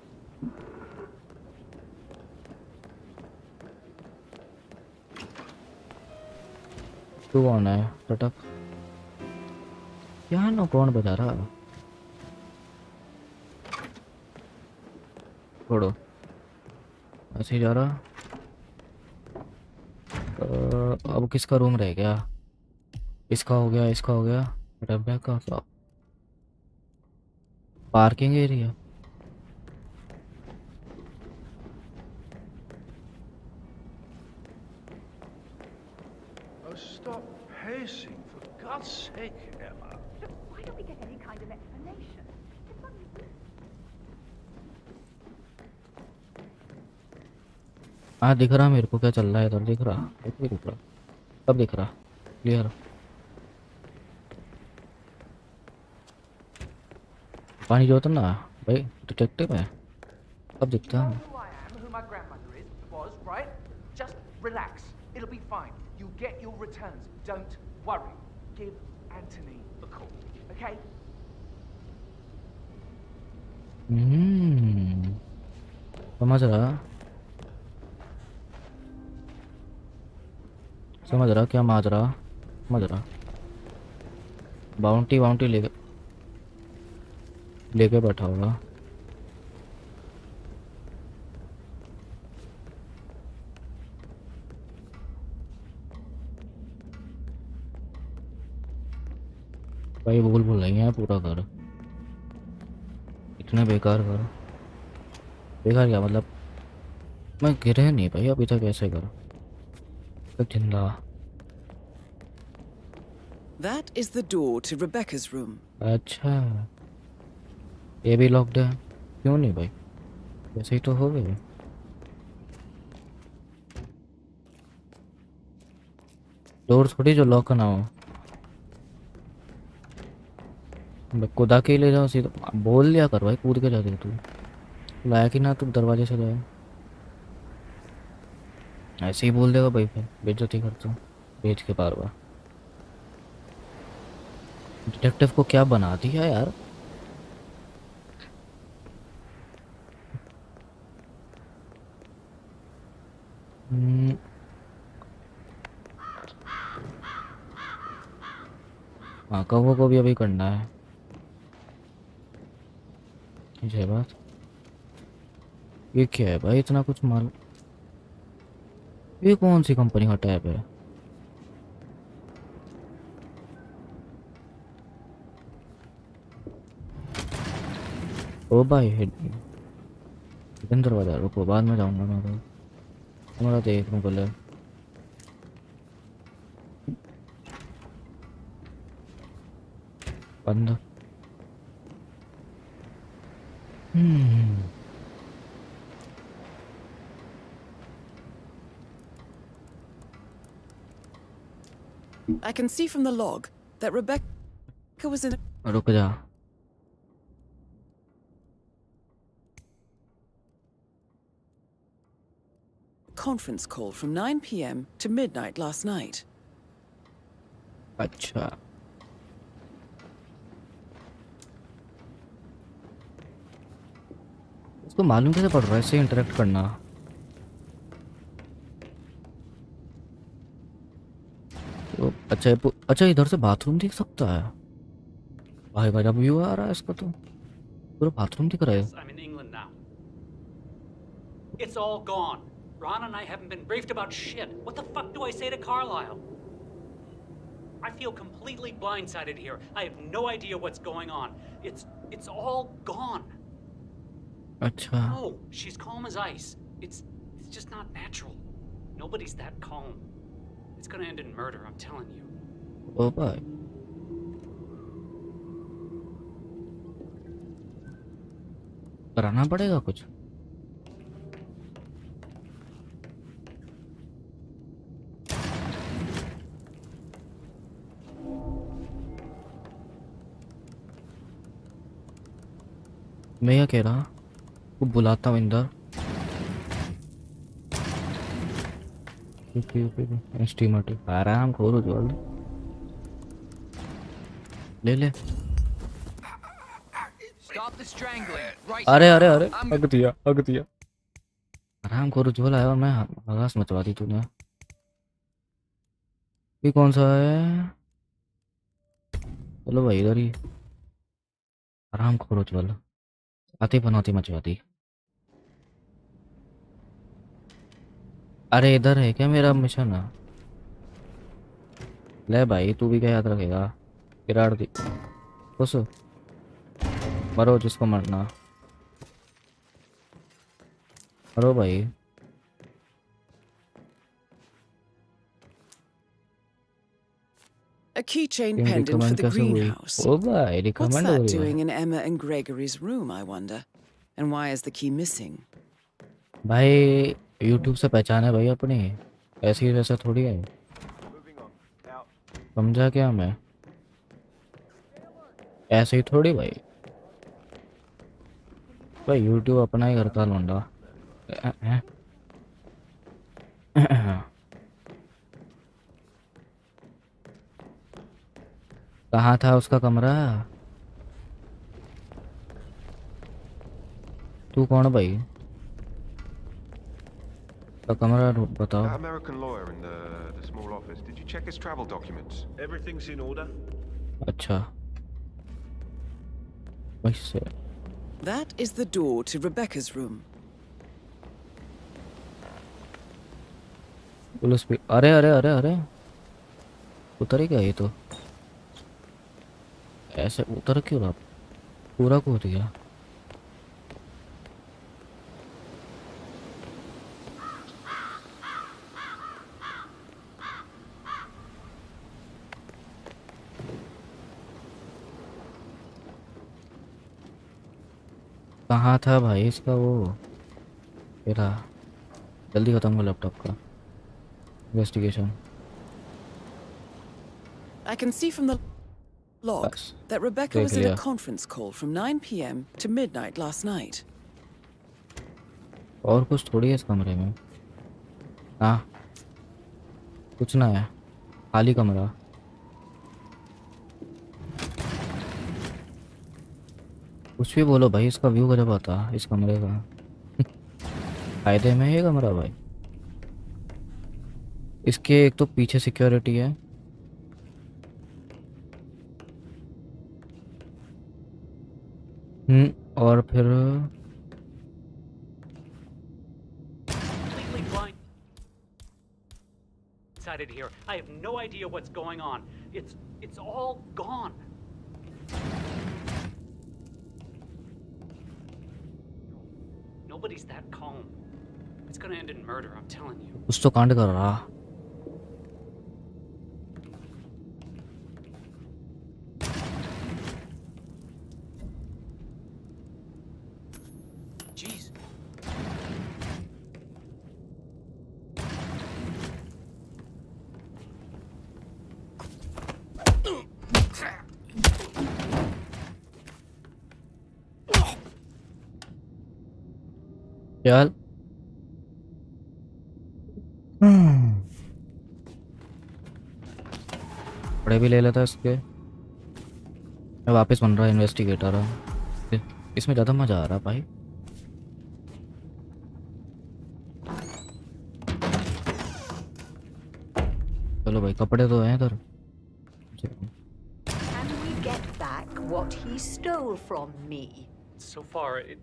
तू कौन है? टटक यहाँ ना कौन बजा रहा छोड़ो ऐसे ही जा रहा। अ, अब किसका रूम रह गया? इसका हो गया? इसका हो गया? डब्बे का? Parking area Oh, stop pacing, for God's sake, Emma. Why don't we get any kind of explanation? It's not- हाँ दिख रहा मेरे को क्या चल रहा है इधर दिख रहा दिख रहा सब दिख रहा क्लियर पानी जो होता ना भाई डिटेक्टिव है सब दिखता है relax. It'll be fine. You'll get your returns. Don't worry. Give Anthony a call, okay? हम्म समझ रहा समझ रहा, क्या माज रहा? समझ रहा। बाउंटी बाउंटी लेके लेके बैठा होगा। भाई भूल भूल नहीं है, पूरा घर। इतने बेकार घर। बेकार क्या मतलब? मैं गिरे नहीं भाई, अभी तक ऐसे करो ज़िंदा That is the door to Rebecca's room. अच्छा ये भी लॉक्ड है क्यों नहीं भाई वैसे ही तो हो गए डोर थोड़ी जो लॉक ना हो मैं खुदा के ही ले जाओ सीधा बोल लिया कर भाई कूद के जाते तू लाया कि ना तू दरवाजे से लाया ऐसे ही बोल देगा भाई फिर। बेइज्जती करता हूँ बेच के बार बार। डिटेक्टिव को क्या बना दिया यार? हम्म, हाँ कवो को भी अभी करना है। जय बात। ये क्या है भाई? इतना कुछ माल ये कौन सी कंपनी का टैब है? ओ भाई हेड दरवाज़ा रुको, बाद में जाऊँगा मैं तो। हमारा देख लूँ पहले। बंद। हम्म। I can see from the log that Rebecca was in a रुक जा conference call from 9 p.m. to midnight last night. अच्छा इसको मालूम कैसे पड़ रहा है इससे इंटरेक्ट करना अच्छा ये पू- अच्छा इधर से बाथरूम दिख सकता है भाई गजब व्यू आ रहा है इसका तो पूरा बाथरूम दिख रहा है I'm in England now. It's all gone. Ron and I haven't been briefed about shit. What the fuck do I say to Carlisle? I feel completely blindsided here. I have no idea what's going on. It's it's all gone. अच्छा No, she's calm as ice. It's it's just not natural. Nobody's that calm. It's gonna end in murder, I'm telling you. ओ भाई कराना पड़ेगा कुछ मैं क्या कह रहा वो बुलाता हूँ इंदर स्टीमर आराम करो जल्द ले ले. अरे अरे अरे। हक दिया हक दिया। आराम करो जो लाया और मैं आवाज़ मचवा दी तूने। ये कौन सा है? चलो भाई इधर ही। आराम करो चल आती बनौती मचवा दी। अरे इधर है क्या मेरा मिशन है ले भाई तू भी क्या याद रखेगा गिराड़ दी खुश मरो जिसको मरना मरो भाई A keychain pendant for the greenhouse. ओ भाई What's that है doing in Emma and Gregory's room, I wonder? And why is the key missing? भाई यूट्यूब से पहचान है भाई अपनी। ऐसे वैसा थोड़ी है। समझा क्या मैं? ऐसे ही थोड़ी भाई। भाई यूट्यूब अपना ही करता लौंडा। अ- अ- कहाँ था उसका कमरा? तू कौन भाई? का कमरा ढूंढ- बताओ That American lawyer in the, the small office, did you check his travel documents? Everything's in order. अच्छा वैसे That is the door to Rebecca's room. Police भी अरे अरे अरे अरे उतर ही गया ये तो ऐसे उतर क्यों रहा पूरा कूद गया कहाँ था भाई इसका वो ये रहा जल्दी खत्म कर लैपटॉप का investigation I can see from the log that Rebecca was in a conference call from 9 p.m. to midnight last night. और कुछ थोड़ी है इस कमरे में हाँ कुछ ना है खाली कमरा कुछ भी बोलो भाई, इसका व्यू गजब आता इस कमरे का। फ़ायदे में ये कमरा भाई? इसके एक तो पीछे सिक्योरिटी है। हम्म और फिर here. I have no idea what's going on. It's it's all gone. Nobody's that calm. It's gonna end in murder, I'm telling you. कुछ तो कांड कर रहा चल कपड़े भी ले लेता इसके। मैं वापस बन रहा इन्वेस्टिगेटर इसमें ज़्यादा मज़ा आ रहा भाई। चलो भाई कपड़े तो हैं इधर। What he stole from me? So far, it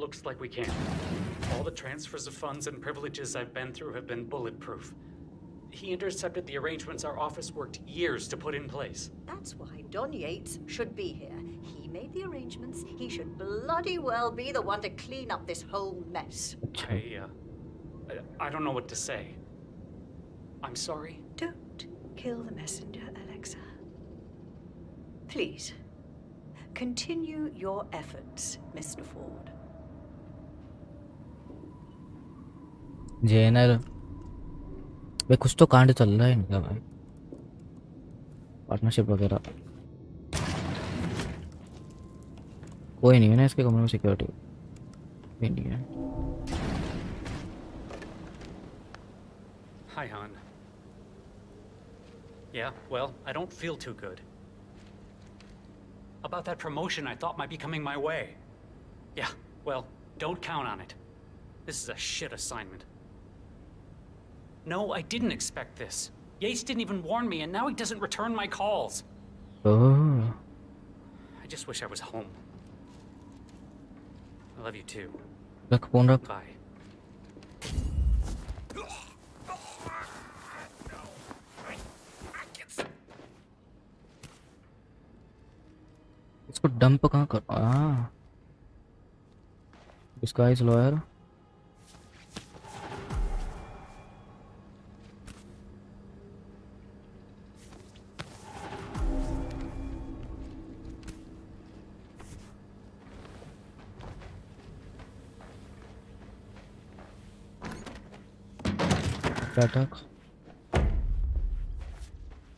looks like we can. All the transfers of funds and privileges I've been through have been bulletproof. He intercepted the arrangements our office worked years to put in place. That's why Don Yates should be here. He made the arrangements. He should bloody well be the one to clean up this whole mess. I, uh, I, I don't know what to say. I'm sorry. Don't kill the messenger, Alexa. Please, continue your efforts, Mr. Ford. Jenner. भाई, कुछ तो कांड चल रहा है इनका भाई। Partnership वगैरह। कोई नहीं है ना इसके कमरे में सिक्योरिटी कोई नहीं है। हाय हान yeah well I don't feel too good about that promotion I thought might be coming my way yeah well don't count on it this is a shit assignment No, I didn't expect this. Yates didn't even warn me, and now he doesn't return my calls. Oh I just wish I was home. I love you too. रख phone रख Bye. इसको dump कहाँ कर हाँ disguise lawyer attack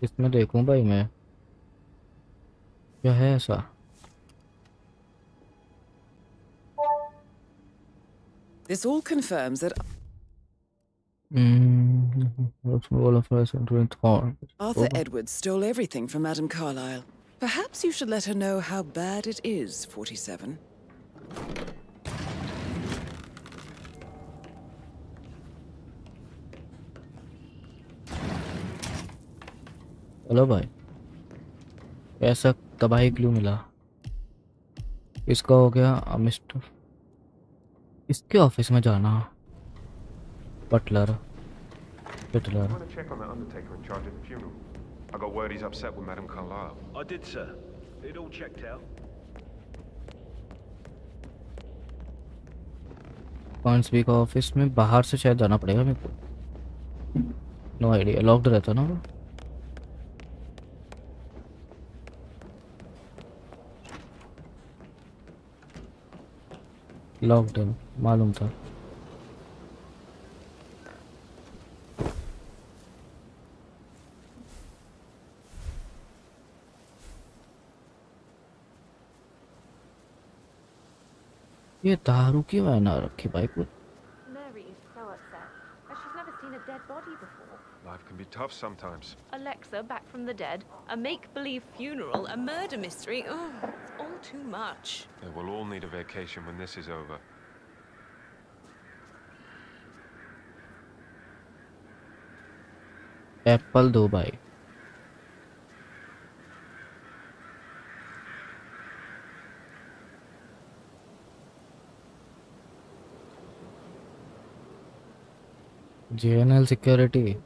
इसमें देखूं भाई मैं क्या है ऐसा This all confirms that Mm, what's all of us entering Thorn? Arthur Edwards stole everything from Madame Carlyle. Perhaps you should let her know how bad it is, 47. Hello भाई ऐसा तबाही क्लू मिला इसका हो गया अ, मिस्टर इसके office में जाना butler butler want to check on the undertaker in charge of the funeral. I got word he's upset with Madame Carlyle. I did, sir. It all checked out. कॉन्सबी का office में बाहर से शायद जाना पड़ेगा मेरे को नो आइडिया लॉक्ड रहता ना वो लॉक्ड है मालूम था। ये दारू क्यों ना रखी भाई को tough sometimes. Alexa back from the dead, a make-believe funeral, a murder mystery. Oh, it's all too much. We will all need a vacation when this is over. Apple Dubai. JNL Security.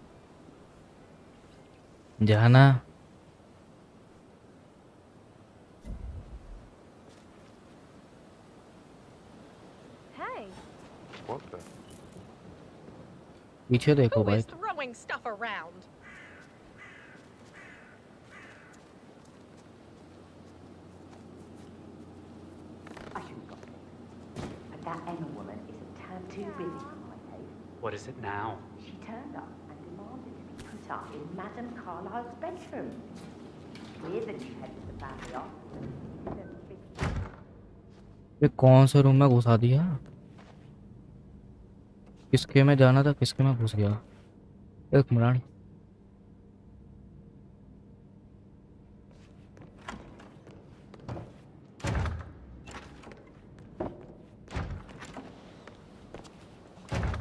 जाना Hey, What the? पीछे देखो who भाई bedroom. We're the new head the family afterwards. ये कौन से room में घुसा दिया किसके में जाना था, किसके में घुस गया एक मिनट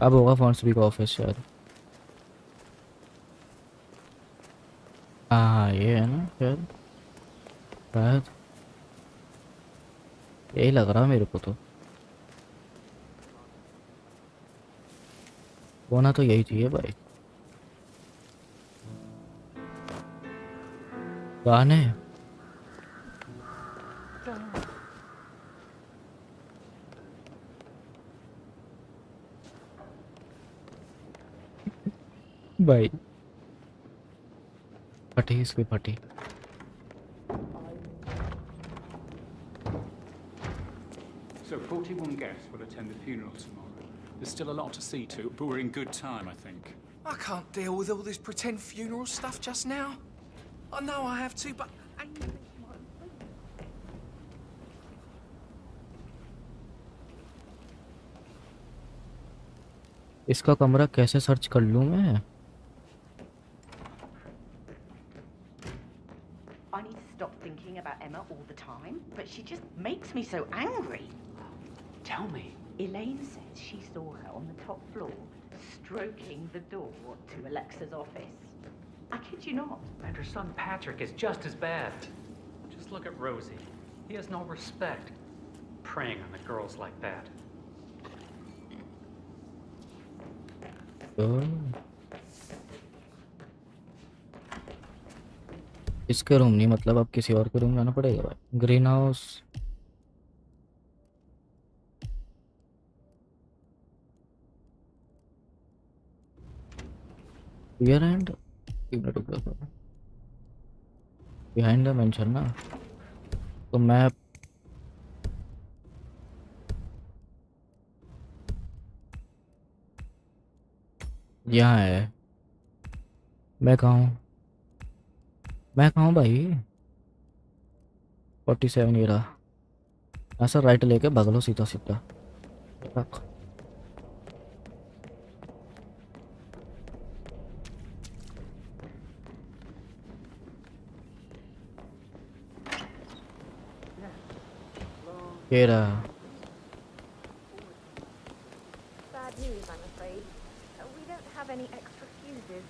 अब होगा फॉन्ट्स का ऑफ़िस शायद हाँ ये है ना शायद शायद यही लग रहा मेरे को तो होना तो यही चाहिए भाई गाने भाई फटी इसकी फटी So 41 guests will attend the funeral tomorrow. There's still a lot to see to, but we're in good time, I think. I can't deal with all this pretend funeral stuff just now. I know I have to, but I इसका कमरा कैसे search कर लूँ मैं me so angry. Tell me. Elaine says she saw her on the top floor, stroking the door to Alexa's office. I kid you not. And her son Patrick is just as bad. Just look at Rosie. He has no respect. Preying on the girls like that. तो इसके room नहीं मतलब अब किसी और के room जाना पड़ेगा भाई greenhouse here and behind the mansion ना तो मैप यहाँ है। मैं कहा हूँ? मैं कहाँ हूँ भाई? फोर्टी सेवन ये रहा। ऐसा राइट लेके भाग लो सीधा सीधा Data. Uh, Bad news, I'm afraid. Uh, we don't have any extra fuses.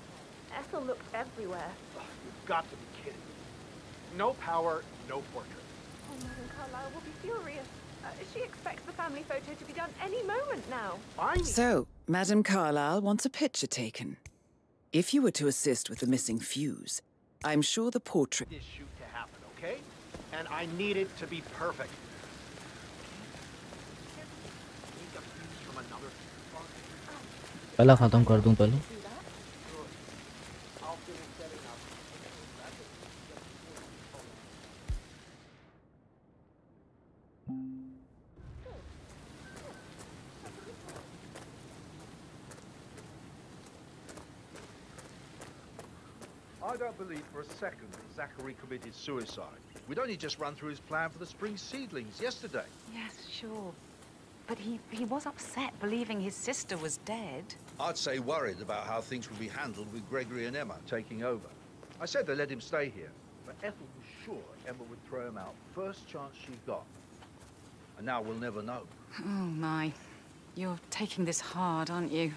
Ethel looked everywhere. Oh, you've got to be kidding me. No power, no portrait. Oh, Madame Carlyle will be furious. Uh, she expects the family photo to be done any moment now. I so, Madame Carlyle wants a picture taken. If you were to assist with the missing fuse, I'm sure the portrait... ...this shoot to happen, okay? And I need it to be perfect. पहला ख़त्म कर दूं पहले I don't believe for a second that Zachary committed suicide. We'd only just run through his plan for the spring seedlings yesterday. Yes, sure, But he, he was upset believing his sister was dead. I'd say worried about how things would be handled with Gregory and Emma taking over. I said they let him stay here, but Ethel was sure Emma would throw him out first chance she got. And now we'll never know. Oh, my. You're taking this hard, aren't you?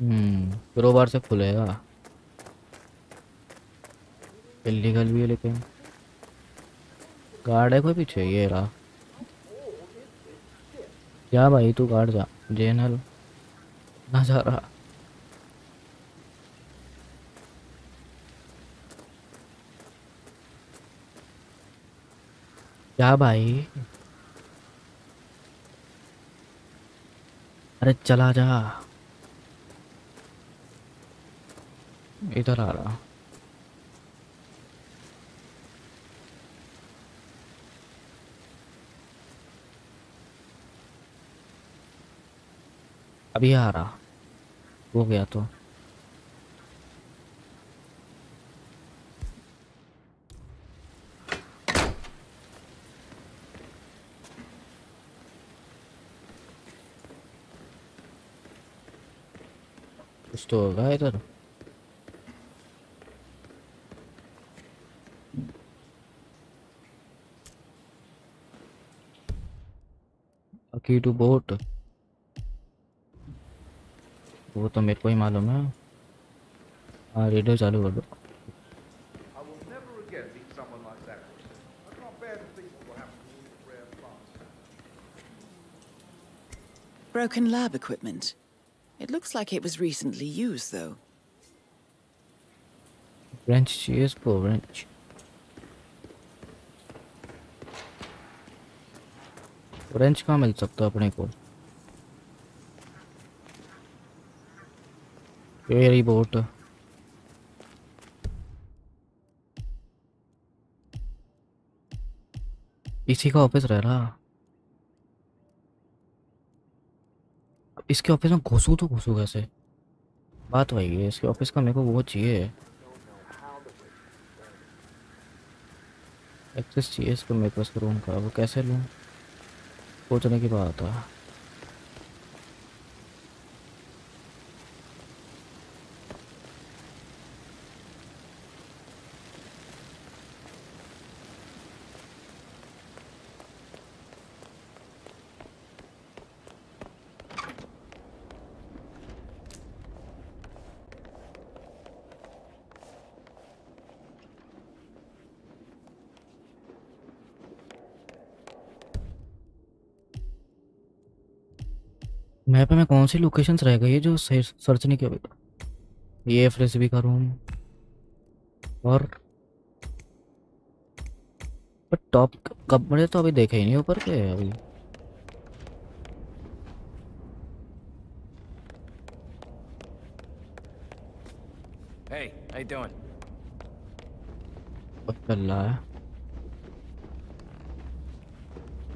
Hmm crowbar से खुलेगा illegal भी है लेकिन guard है कोई पीछे? ये रहा। जा भाई, तू गार्ड जा। जेनल ना जा रहा। क्या भाई। अरे चला जा। इधर आ रहा। अभी आ रहा हो गया तो कुछ तो होगा इधर की टू बोट वो तो मेरे को ही मालूम है हाँ रेडियो चालू कर दो. Broken lab equipment. It looks like it was recently used, though. wrench चाहिए इसको wrench wrench कहाँ मिल सकता है अपने को रही बोट इसी का ऑफ़िस रह रहा। इसके ऑफ़िस में घुसूँ तो घुसूँ कैसे? बात वही है, इसके ऑफ़िस का मेरे को वो चाहिए। एक्सेस चाहिए इसको मेरे पास रूम का। वो कैसे लूँ? सोचने की बात है मैप में कौन सी लोकेशंस रह गई है जो सर्च नहीं किया ये एफ़ भी करूँ। और? पर टॉप कपड़े तो अभी देखे ही नहीं ऊपर के अभी। Hey, how you doing? चल रहा है।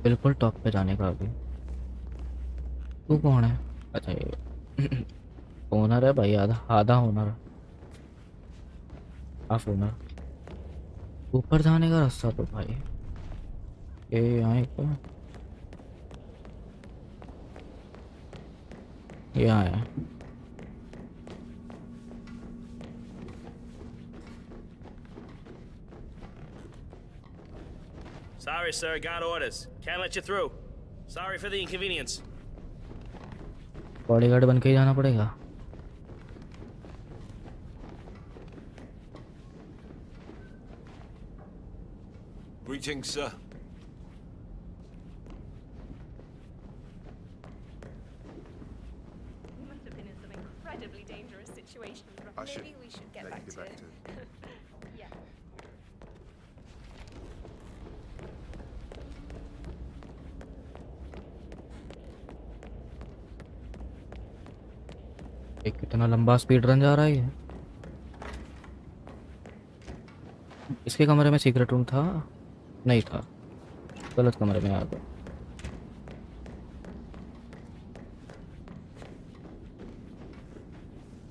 बिल्कुल टॉप पे जाने का अभी। तू कौन है? अच्छा ये ओनर है भाई आधा आधा ओनर हाफ ओनर ऊपर जाने का रास्ता तो भाई ये यहाँ क्या यहाँ है Sorry, sir. Got orders. Can't let you through. Sorry for the inconvenience. Bodyguard बन के ही जाना पड़ेगा Greetings, sir. एक कितना लंबा स्पीड रन जा रहा है इसके कमरे में सीक्रेट रूम था? नहीं था। गलत कमरे में आ गया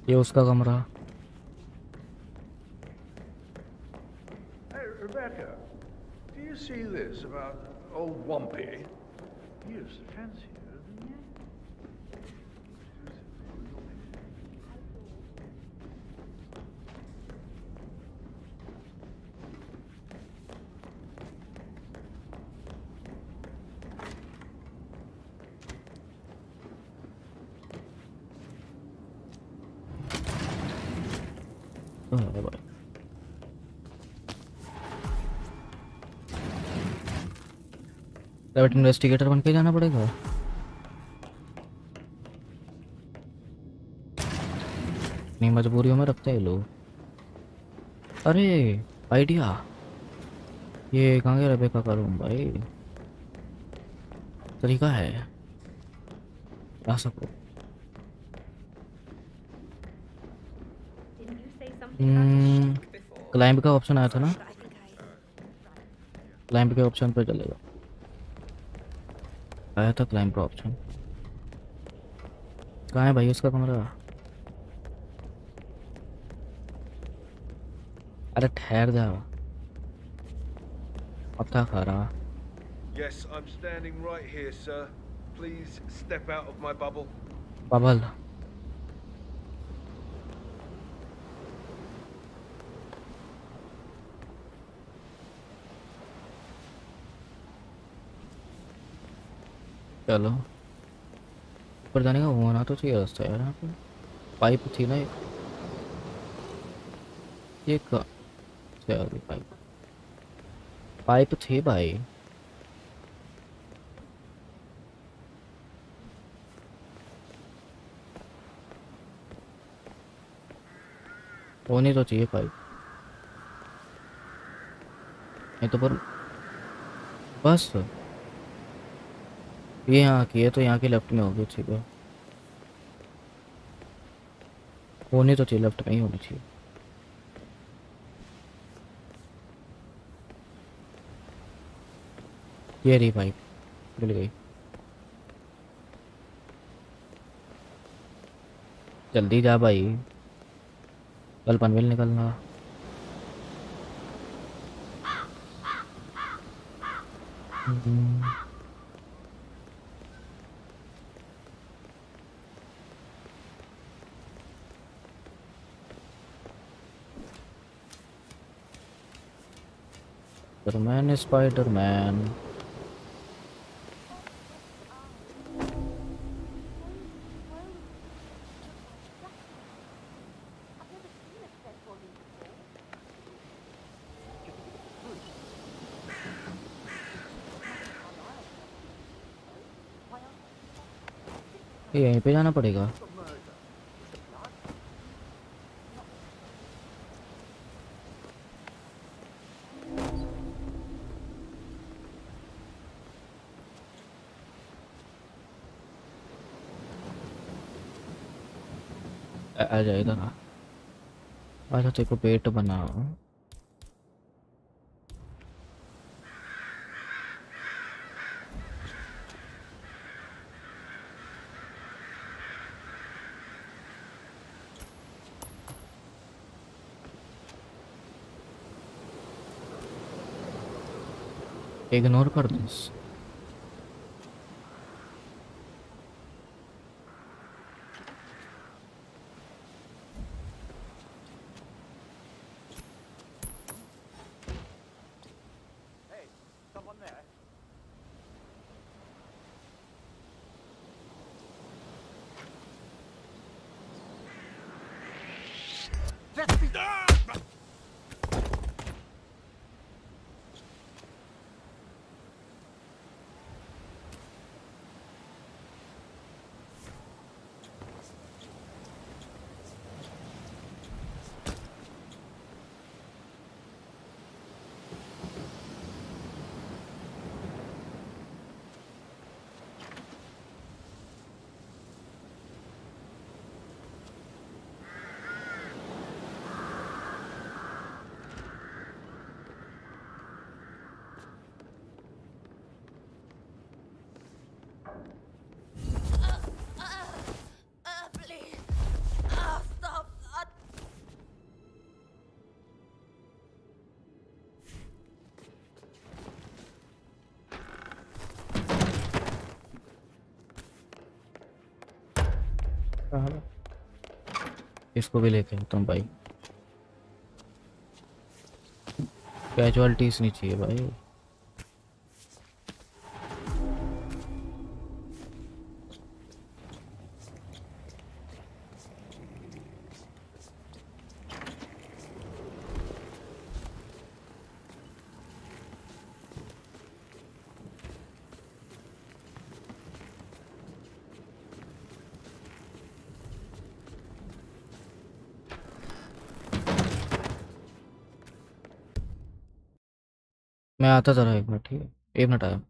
ये उसका कमरा। प्राइवेट इन्वेस्टिगेटर बन के जाना पड़ेगा। नहीं मजबूरियों में रखते हैं लोग। अरे आइडिया ये कहाँ गया रेबेका का रूम भाई? तरीका है। आ सको। क्लाइंब का ऑप्शन आया था ना? क्लाइंब के ऑप्शन पर चलेगा। आया था क्लाइम का ऑप्शन कहाँ है भाई उसका कमरा अरे ठहर जा अब था खा रहा Yes, I'm standing right here, sir. Please step out of my bubble. Bubble चलो। ऊपर जाने का होना तो चाहिए रास्ता यार। यहाँ पे पाइप थी ना ये गई पाइप। पाइप थी भाई। होनी तो चाहिए पाइप। नहीं तो पर बस। ये यहाँ की है तो यहाँ के लेफ़्ट में होगी, ठीक है। होनी तो चाहिए लेफ़्ट में ही होनी चाहिए। ये रही पाइप मिल गई। जल्दी जा भाई। कल पनवेल निकलना। हम्म। स्पाइडरमैन स्पाइडरमैन यहीं पे जाना पड़ेगा। आ जा इधर आ अच्छा तेरे को पेट बनाओ। इग्नोर कर दो इसको भी लेके आता हूँ भाई। कैजुअलिटीज नहीं चाहिए भाई। आता ज़रा एक मिनट ठीक है। एक मिनट आया।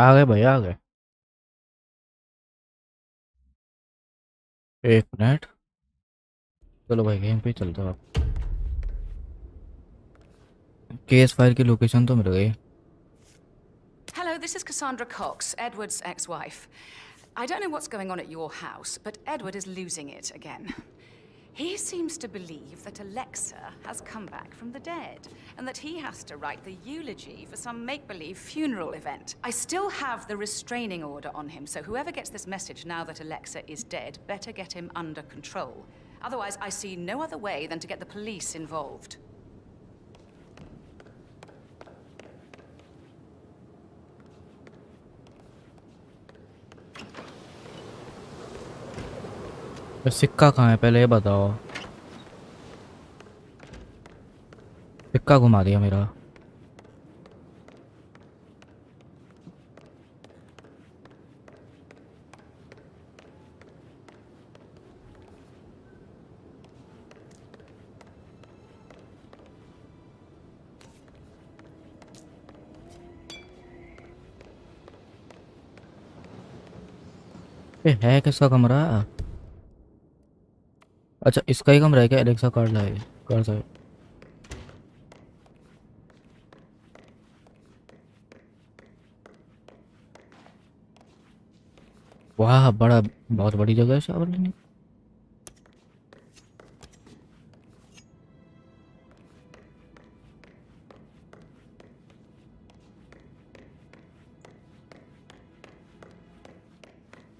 आ गए भाई, आ गए। एक मिनट। चलो भाई गेम पे चलते आप केस फ़ाइल की लोकेशन तो मिल गई। Hello this is Cassandra Cox Edward's ex wife I don't know what's going on at your house but Edward is losing it again He seems to believe that Alexa has come back from the dead, and that he has to write the eulogy for some make believe funeral event. I still have the restraining order on him, so whoever gets this message now that Alexa is dead better get him under control. Otherwise, I see no other way than to get the police involved. तो सिक्का कहाँ है? पहले ये बताओ। सिक्का घुमा दिया मेरा। है किसका कमरा? अच्छा इसका ही कम रह गया एलेक्सा कार्ड लाए कार्ड साहब वाह, बड़ा, बहुत बड़ी जगह है शावर लेने।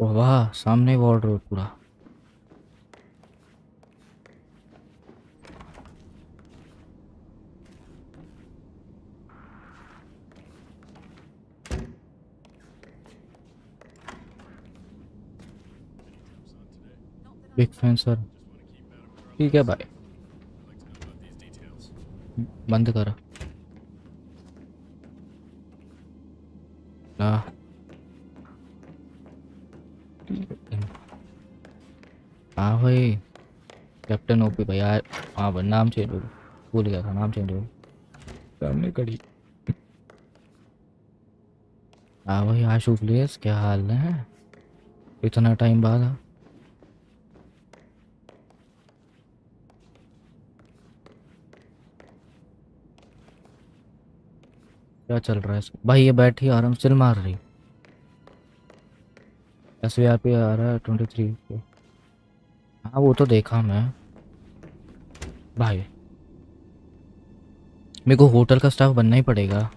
वाह, सामने वॉर्ड रोड पूरा। बिग फ़ैन सर ठीक है भाई बंद कर। ला। हाँ भाई। कैप्टन ओपी भाई यार हाँ भाई नाम चेंज हो गया। भूल गया था नाम चेंज हो गया। सामने कड़ी हाँ भाई आशु प्लेस क्या हाल है? इतना टाइम बाद। क्या चल रहा है भाई ये बैठी आराम से मार रही। एस वी आर पी आ रहा है ट्वेंटी थ्री हाँ वो तो देखा मैं। भाई। मेरे को होटल का स्टाफ बनना ही पड़ेगा।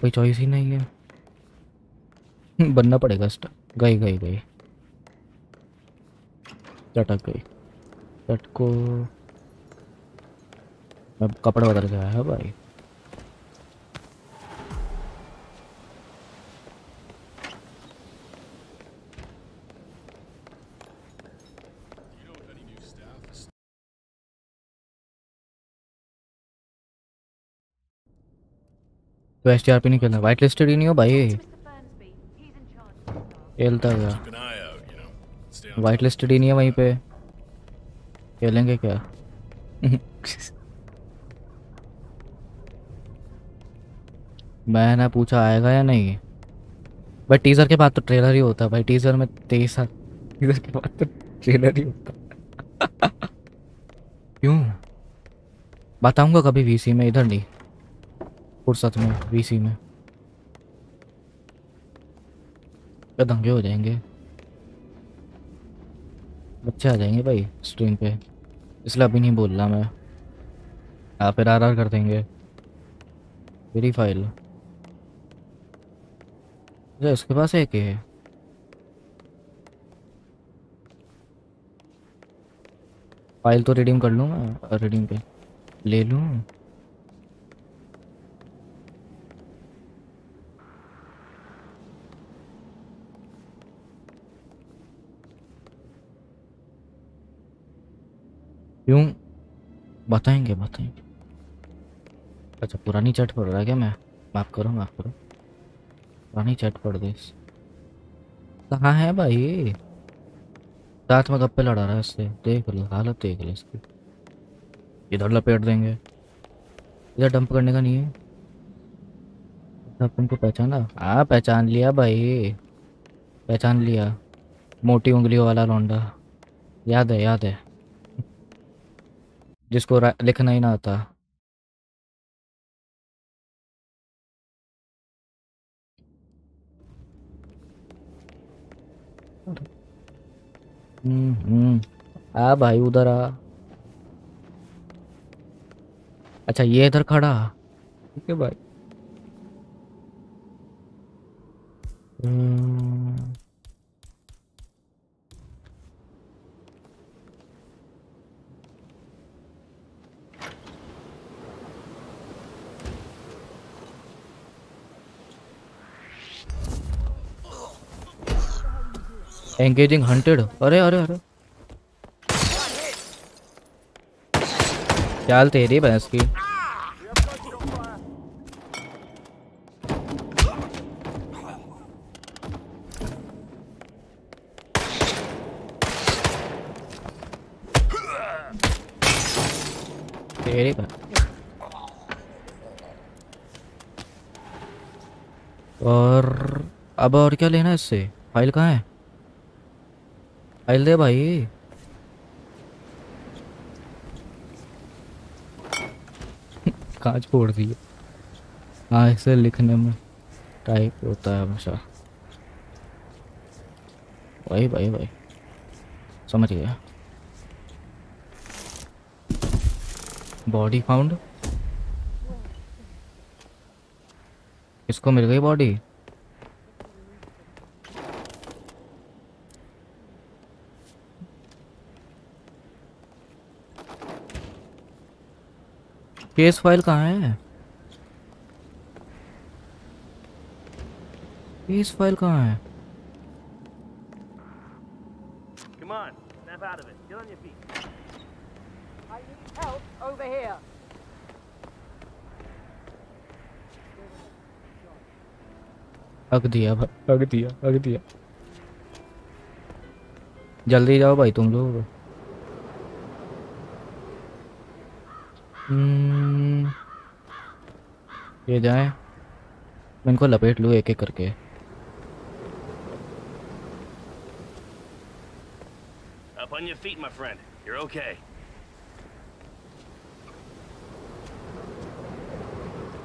कोई चॉइस ही नहीं है। बनना पड़ेगा स्टाफ गई गई गई। चटक गई। चट को अब कपड़ा बदल गया है भाई। तो एस टी खेलना वाइट लिस्टेड ही नहीं हो भाई। खेलता गया वाइट लिस्टेड ही नहीं है वहीं पे। खेलेंगे क्या? मैंने पूछा, आएगा या नहीं? भाई टीजर के बाद तो ट्रेलर ही होता। है भाई टीजर में तेईस टीजर के बाद तो ट्रेलर ही होता। क्यों? बताऊँगा कभी वीसी में, इधर नहीं। फुर्सत में वीसी में। दंगे हो जाएँगे। बच्चे आ जाएँगे भाई स्ट्रीम पे। इसलिए अभी नहीं बोल रहा मैं। आप फिर आर आर कर देंगे। मेरी फ़ाइल अच्छा इसके पास एक है फ़ाइल तो रिडीम कर लूँ मैं रिडीम पे। ले लूँ। क्यों? बताएँगे बताएँगे। अच्छा पुरानी चैट पढ़ रहा है क्या? मैं माफ़ करो माफ़ करो। पुरानी चैट पढ़ दे कहाँ है भाई? साथ में गप्पे लड़ा रहा है इससे देख लो, हालत देख लो इसकी। इधर लपेट देंगे। इधर डंप करने का नहीं है। सब तुमको पहचाना? हाँ पहचान लिया भाई। पहचान लिया। मोटी उंगलियों वाला लौंडा। याद है याद है। जिसको लिखना ही ना आता। हम्म हम्म। आ भाई, उधर आ। अच्छा ये इधर खड़ा। ठीक है भाई। हम्म। एंगेजिंग हंटेड अरे अरे अरे। चाल तेरी भैंस की? और अब और क्या लेना है इससे? फ़ाइल कहाँ है? फ़ाइल दे भाई। कांच फोड़ दी हाँ ऐसे लिखने में टाइप होता है हमेशा। भाई भाई भाई। समझ गया। बॉडी फाउंड इसको मिल गई बॉडी केस फ़ाइल कहाँ है? केस फ़ाइल कहाँ है? दिया दिया दिया। जल्दी जाओ भाई तुम लोग। ये जाए मैं इनको लपेट लूँ एक एक करके Up on your feet, my friend. You're okay.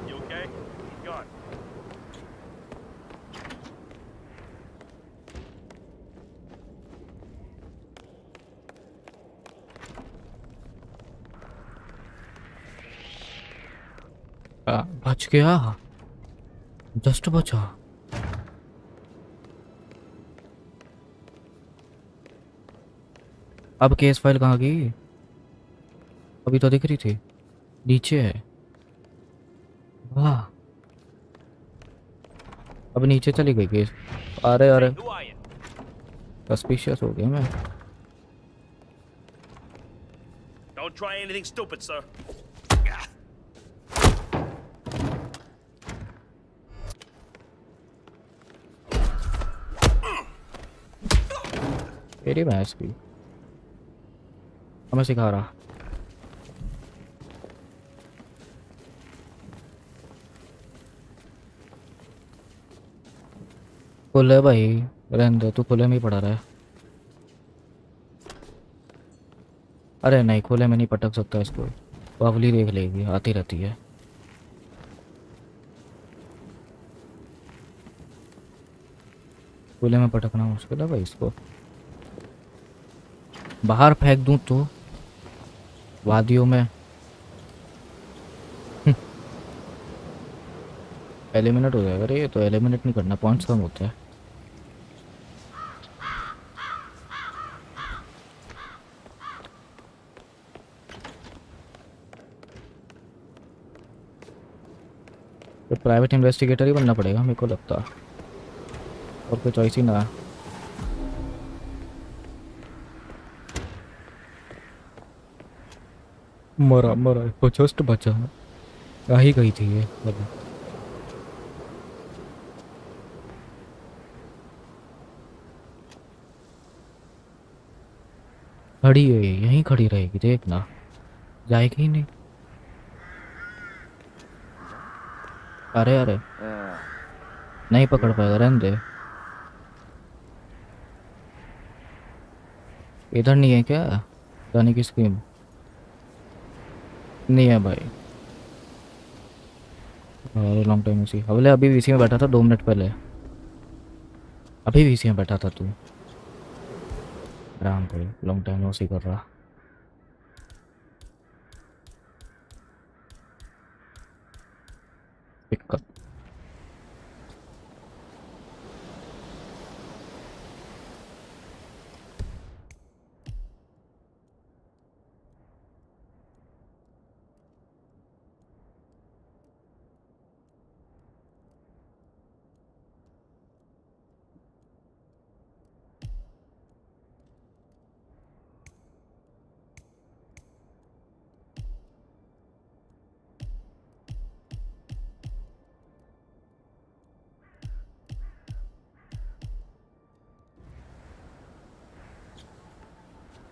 You okay? He's gone. आ, बच गया। जस्ट बचा। अब केस फ़ाइल कहाँ गई? अभी तो दिख रही थी। नीचे है। वाह। अब नीचे चली गई केस अरे अरे। सस्पिशियस हो गया मैं। Don't try anything stupid, sir. तेरी भैंस की हमें सिखा रहा। खुले भाई रहने दो तू खुले में ही पड़ा रहा। है अरे नहीं, खुले में नहीं पटक सकता इसको। बावली देख लेगी, आती रहती है। खुले में पटकना मुश्किल है भाई इसको। बाहर फेंक दूँ तो वादियों में। एलिमिनेट हो जाएगा रे, ये तो एलिमिनेट नहीं करना, पॉइंट्स कम होते हैं। तो प्राइवेट इन्वेस्टिगेटर ही बनना पड़ेगा, मेरे को लगता। और कोई चॉइस ही ना मरा मरा वो जस्ट बचा। आ ही गई थी ये अभी खड़ी है यहीं खड़ी रहेगी देखना जाएगी ही नहीं। अरे अरे। नहीं पकड़ पाएगा, रहने दे। इधर नहीं है क्या? जाने की स्कीम? नहीं है भाई। वेरी लॉन्ग टाइम उसी अबले, अभी वीसी में बैठा था, दो मिनट पहले। अभी वीसी में बैठा था तू। आराम कर लॉन्ग टाइम उसी कर रहा।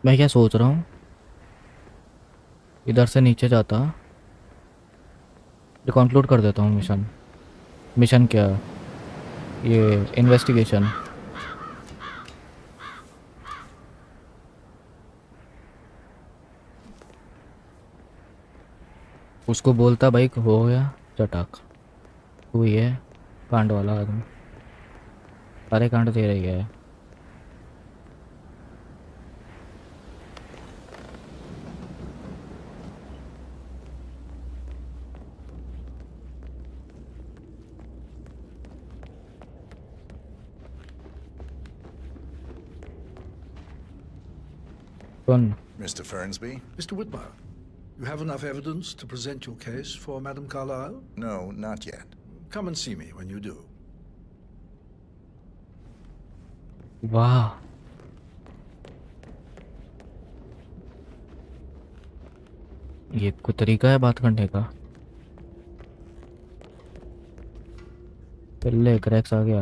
मैं क्या सोच रहा हूँ? इधर से नीचे जाता। ये कंक्लूड कर देता हूँ मिशन मिशन क्या? ये इन्वेस्टिगेशन उसको बोलता, भाई, हो गया चटाक। तू ही है कांड वाला आदमी। अरे कांड दे रही है। कौन Mr. Fernsby? Mr. Whitmire. You have enough evidence to present your case for Madame Carlyle? No, not yet. Come and see me when you do. वाह ये कोई तरीका है बात करने का पहले क्रैक्स आ गया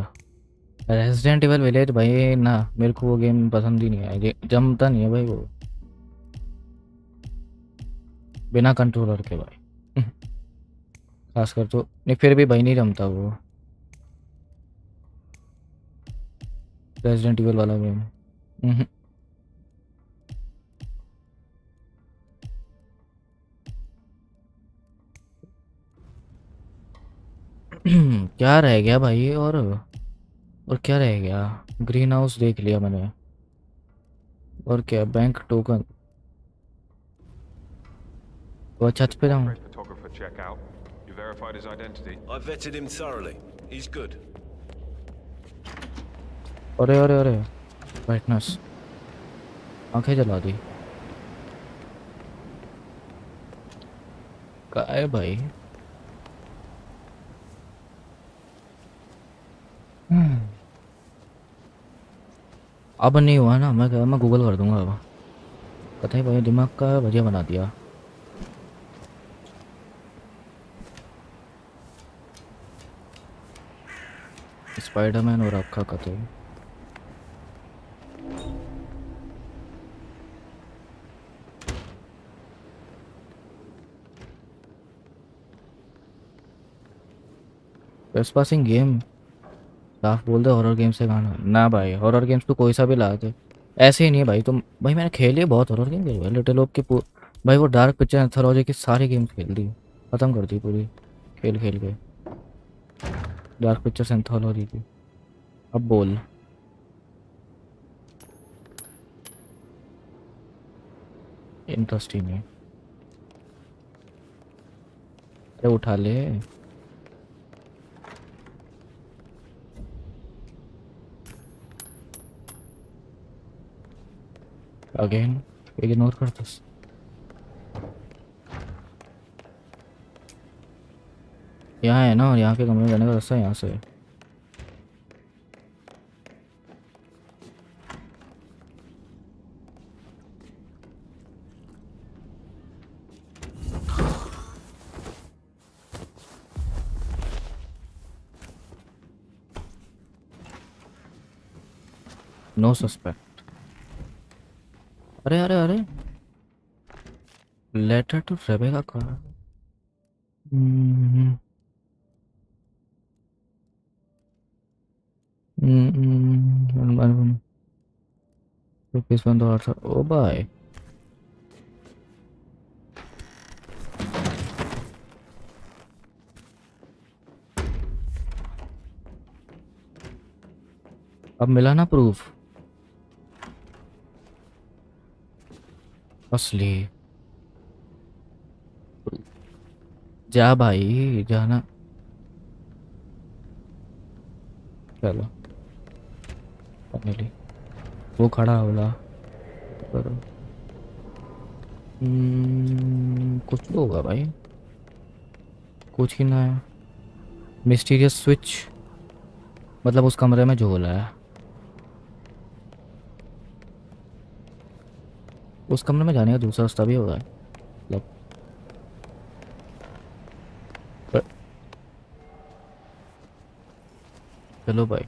रेजिडेंट इवल विलेज भाई ना मेरे को वो गेम पसंद ही नहीं है जमता नहीं है भाई वो बिना कंट्रोलर के भाई। खासकर तो नहीं, फिर भी भाई नहीं जमता वो। रेजिडेंट इवल वाला गेम हम्म। क्या रह गया भाई और? और क्या रह गया? ग्रीन हाउस देख लिया मैंने। और क्या बैंक टोकन वो छत पे जाऊँ Photographer check out. You verified his identity? I vetted him thoroughly. He's good. अरे अरे अरे ब्राइटनेस आँखें जला दी का है भाई हम्म। अब नहीं हुआ ना मैं मैं गूगल कर दूँगा अब पता ही भाई दिमाग का भजिया बना दिया स्पाइडरमैन और आपका कथे पासिंग गेम साफ़ बोल दे हॉरर गेम से गाना। ना भाई हॉरर गेम्स तो कोई सा भी ला दे। ऐसे ही नहीं है भाई तुम तो, भाई मैंने खेली बहुत हॉरर गेम खेली लिटिल होप की भाई वो डार्क पिक्चर एंथोलॉजी की सारी गेम्स खेल दी। ख़त्म कर दी पूरी। खेल खेल के। डार्क पिक्चर्स एंथोलॉजी की अब बोल। इंटरेस्टिंग है। अरे उठा ले। अगेन इग्नोर कर दस यहाँ है ना और यहाँ के कमरे में जाने का रास्ता यहाँ से। नो सस्पेक्ट अरे अरे अरे। लेटर टू रेबेका का हम्म रुपीस वन दो आठ ओ बाय अब मिला ना प्रूफ असली। जा भाई जाना चलो। फाइनली वो खड़ा होला करो हम्म, कुछ तो होगा भाई। कुछ ही ना है। मिस्टीरियस स्विच मतलब उस कमरे में जो है। उस कमरे में जाने का दूसरा रास्ता भी होगा। मतलब पर- चलो भाई।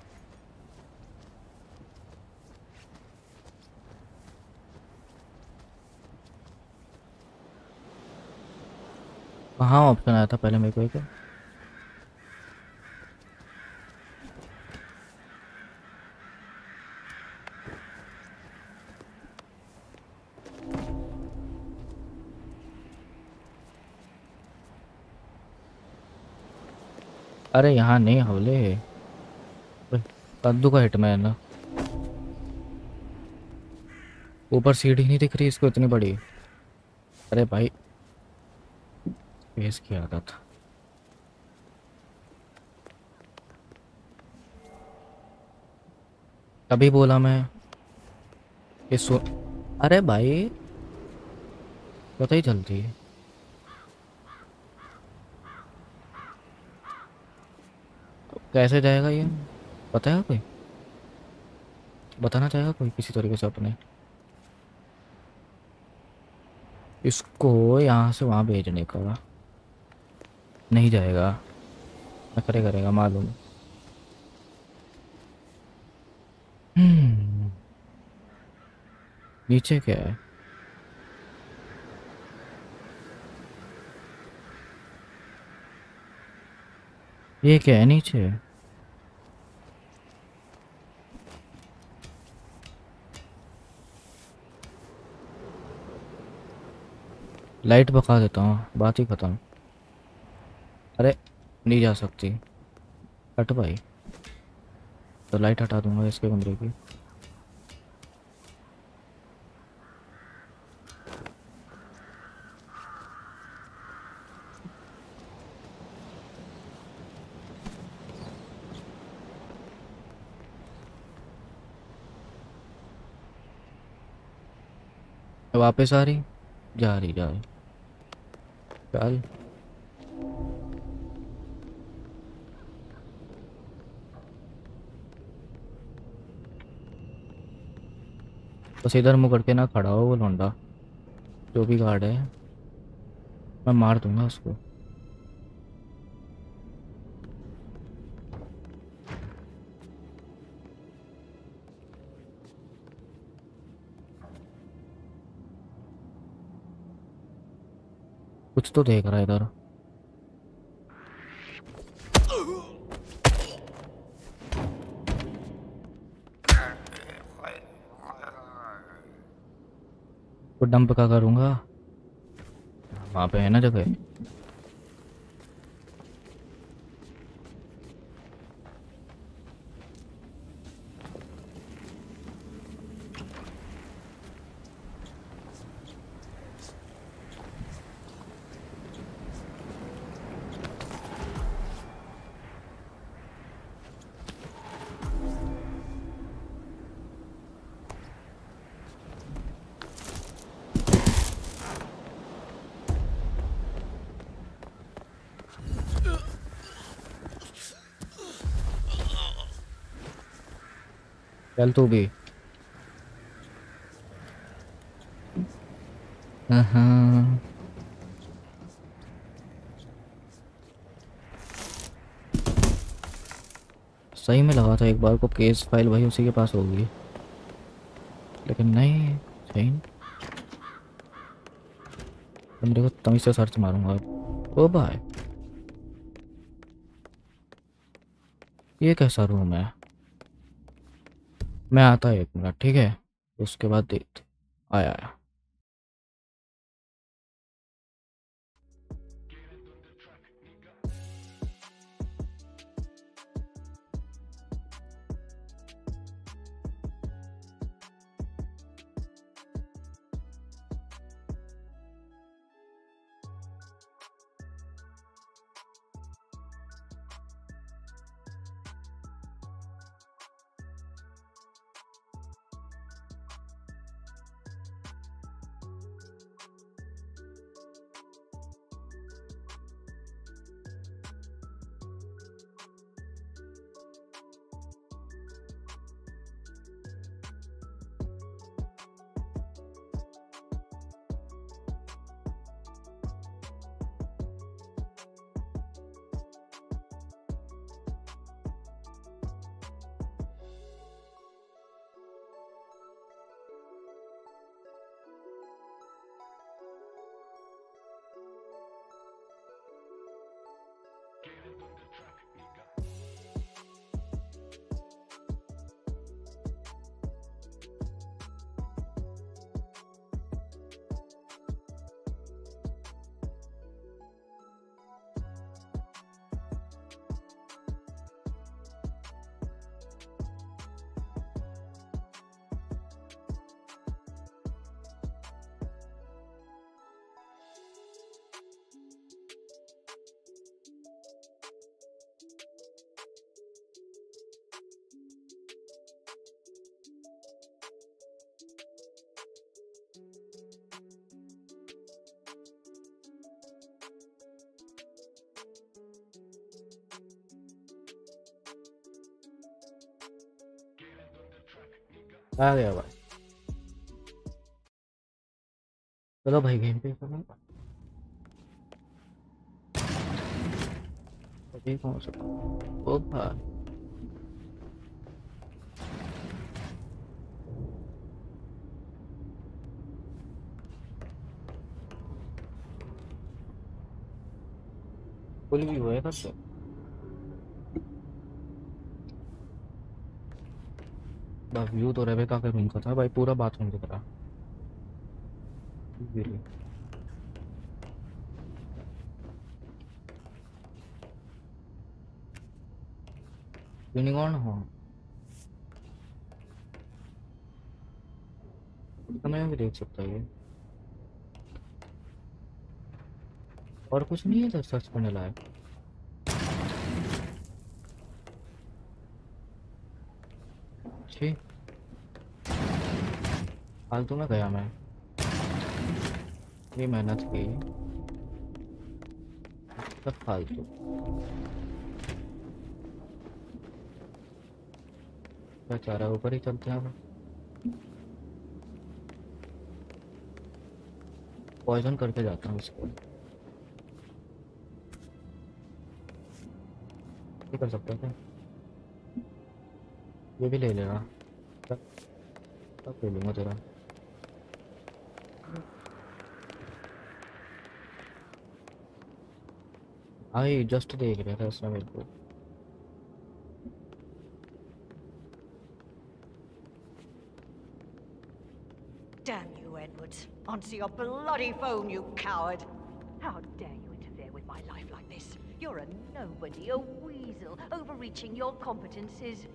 कहाँ ऑप्शन आया था पहले मेरे को एक? अरे यहाँ नहीं हवले। कद्दू का हिट में है। ना ऊपर सीढ़ी नहीं दिख रही इसको इतनी बड़ी। अरे भाई। फेस की आदत तभी बोला मैं कि सो अरे भाई पता ही चलती है कैसे जाएगा ये? पता है कोई? बताना चाहेगा कोई किसी तरीके से अपने? इसको यहाँ से वहाँ भेजने का। नहीं जाएगा। करे करेगा, मालूम। हम्म। नीचे क्या है? ये क्या है, नीचे? लाइट बका देता हूँ, बात ही ख़त्म। अरे, नहीं जा सकती। हट भाई। तो लाइट हटा दूँगा इसके कमरे की। वापस आ रही? जा रही जा रही। चल बस इधर मुँह करके ना खड़ा हो वो लौंडा। जो भी गार्ड है। मैं मार दूँगा उसको। कुछ तो देख रहा है इधर तो डंप का करूँगा? वहाँ पे है ना जगह? चल तू भी। हाँ सही में लगा था एक बार को केस फ़ाइल वही उसी के पास होगी। लेकिन नहीं, सही। बंदे को तमीज से सर्च मारूँगा। ओ भाई। ये कैसा रूम है? मैं आता एक मिनट ठीक है? उसके बाद देखते आया आया। with the track. 八点吧回头把一个人背上面我可以送我什么我怕。我就以为他是。से व्यू तो रेबेका के रूम का था, भाई पूरा बाथरूम दिख रहा। यूनिकॉर्न हो। समय भी देख सकता है। और कुछ नहीं है सर सर्च करने लायक ठीक फालतू में गया मैं। ये मेहनत की। सब फालतू। बेचारा ऊपर ही चलते हैं पॉइजन करके जाता हूँ इसको ये कर सकते थे ये भी ले लेना। सब सब ले लूँगा तेरा। आई जस्ट देख रहा था उसने मेरे को Damn you, Edward. Onto your bloody phone, you coward. How dare you interfere with my life like this? You're a nobody, a weasel, overreaching your competences.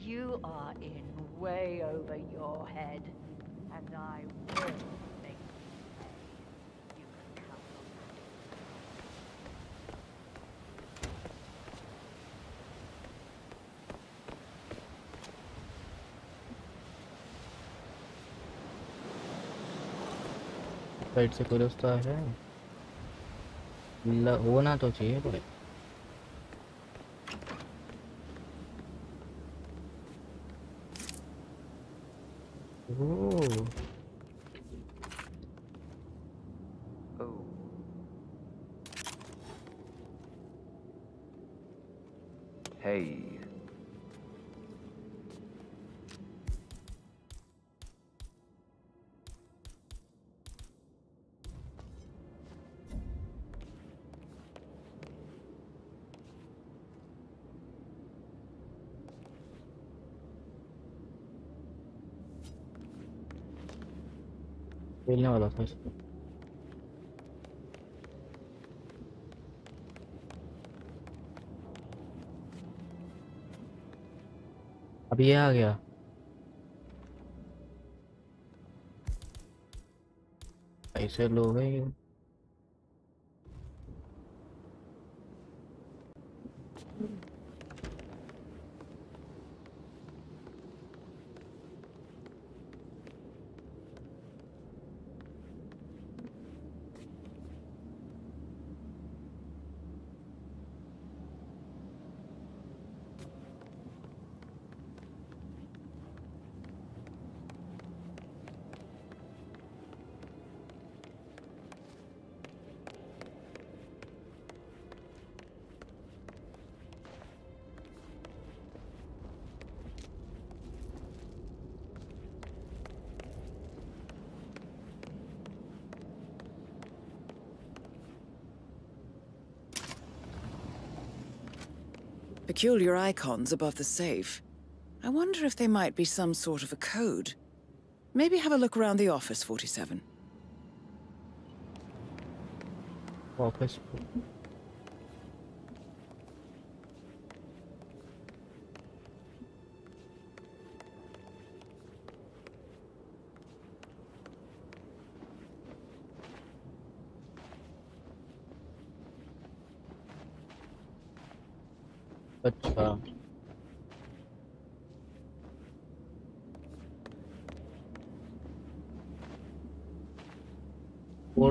You are in way over your head. And I side से कोई रास्ता है? ल- होना तो चाहिए भाई खेलने वाला था इसको अब ये आ गया ऐसे लोग हैं ये Peculiar icons above the safe. I wonder if they might be some sort of a code. Maybe have a look around the office, 47. Well.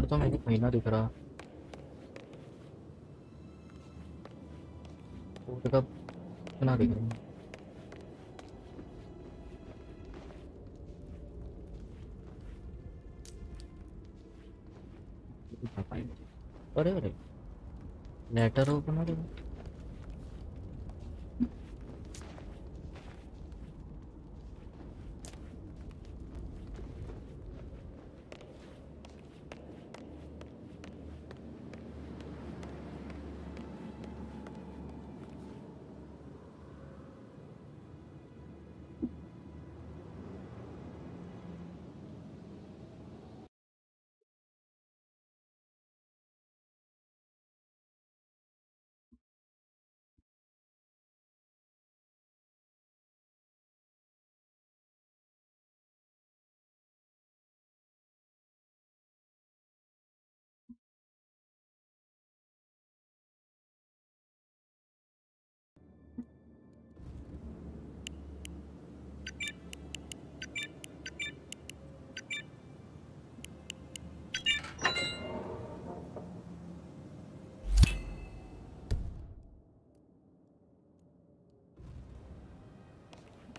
तो मैंने महीना दिख रहा। वो दिख अरे अरे लेटर हो बना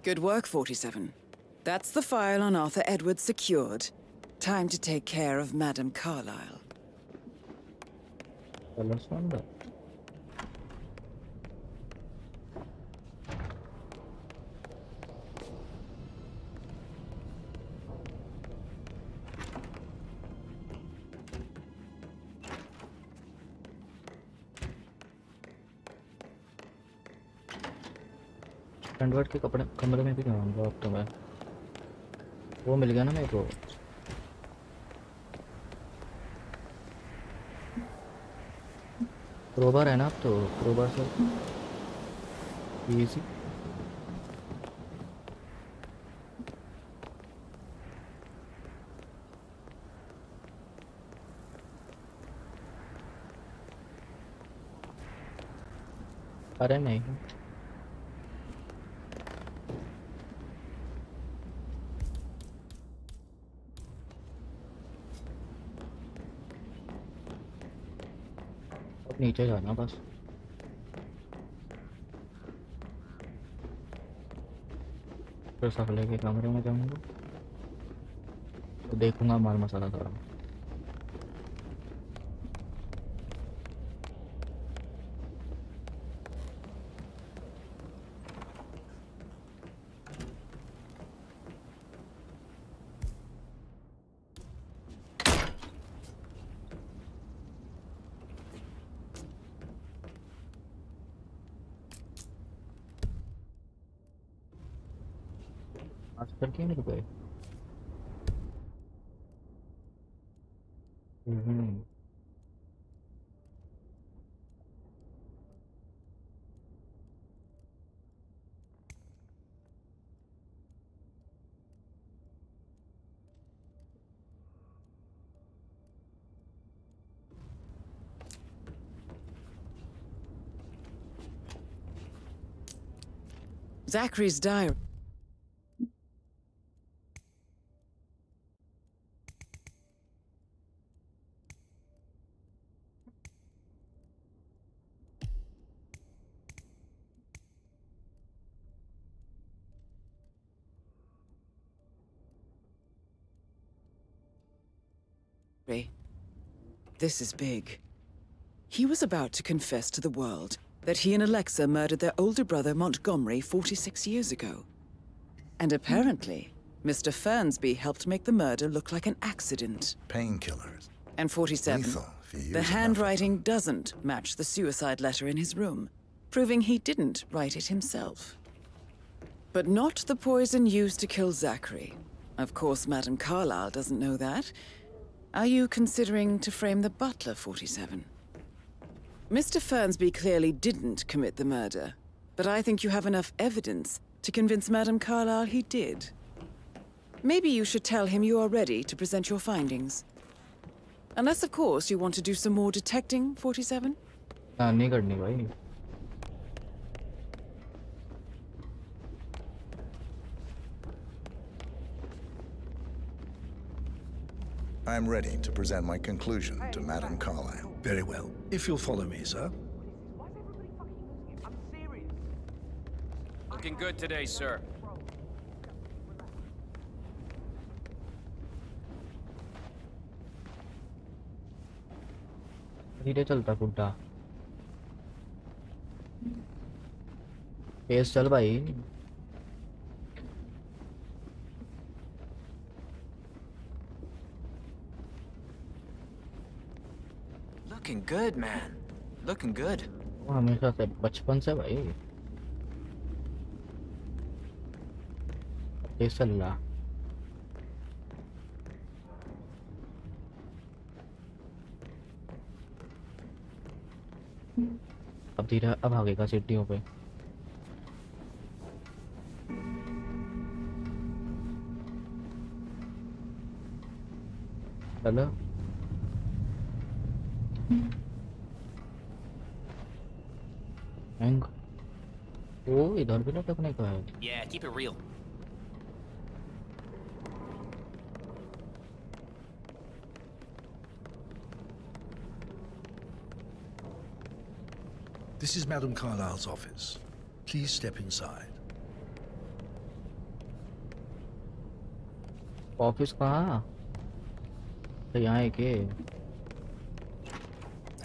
Good work, 47. That's the file on Arthur Edwards secured. Time to take care of Madame Carlyle. Colours के कपड़े कमरे में भी जाऊँगा अब तो मैं। वो मिल गया ना मेरे को। क्रोबार है ना अब तो क्रोबार से। इजी अरे नहीं अब नीचे जाना बस। फिर सफले के कमरे में जाऊँगा। तो देखूँगा माल मसाला सारा। Zachary's diary. This is big. He was about to confess to the world that he and Alexa murdered their older brother Montgomery 46 years ago. And apparently, Mr. Fernsby helped make the murder look like an accident. Painkillers. And 47, Lethal the enough. handwriting doesn't match the suicide letter in his room, proving he didn't write it himself. But not the poison used to kill Zachary. Of course, Madame Carlyle doesn't know that. Are you considering to frame the butler, 47? Mr. Fernsby clearly didn't commit the murder, but I think you have enough evidence to convince Madame Carlyle he did. Maybe you should tell him you are ready to present your findings. Unless, of course, you want to do some more detecting, 47? Uh. I am ready to present my conclusion to Madame Carlyle. Very well. If you'll follow me, sir. Looking good today, sir. धीरे चलता गुड्डा तेज चल भाई Looking good, man. Looking good. वो हमेशा से बचपन से भाई तेज चल रहा अब धीरे अब आगेगा सीढ़ियों पे हेलो हैंग ओ इधर भी लटकने का है Yeah, keep it real. This is Madame Carlyle's office. Please step inside. Office कहाँ तो यहाँ है के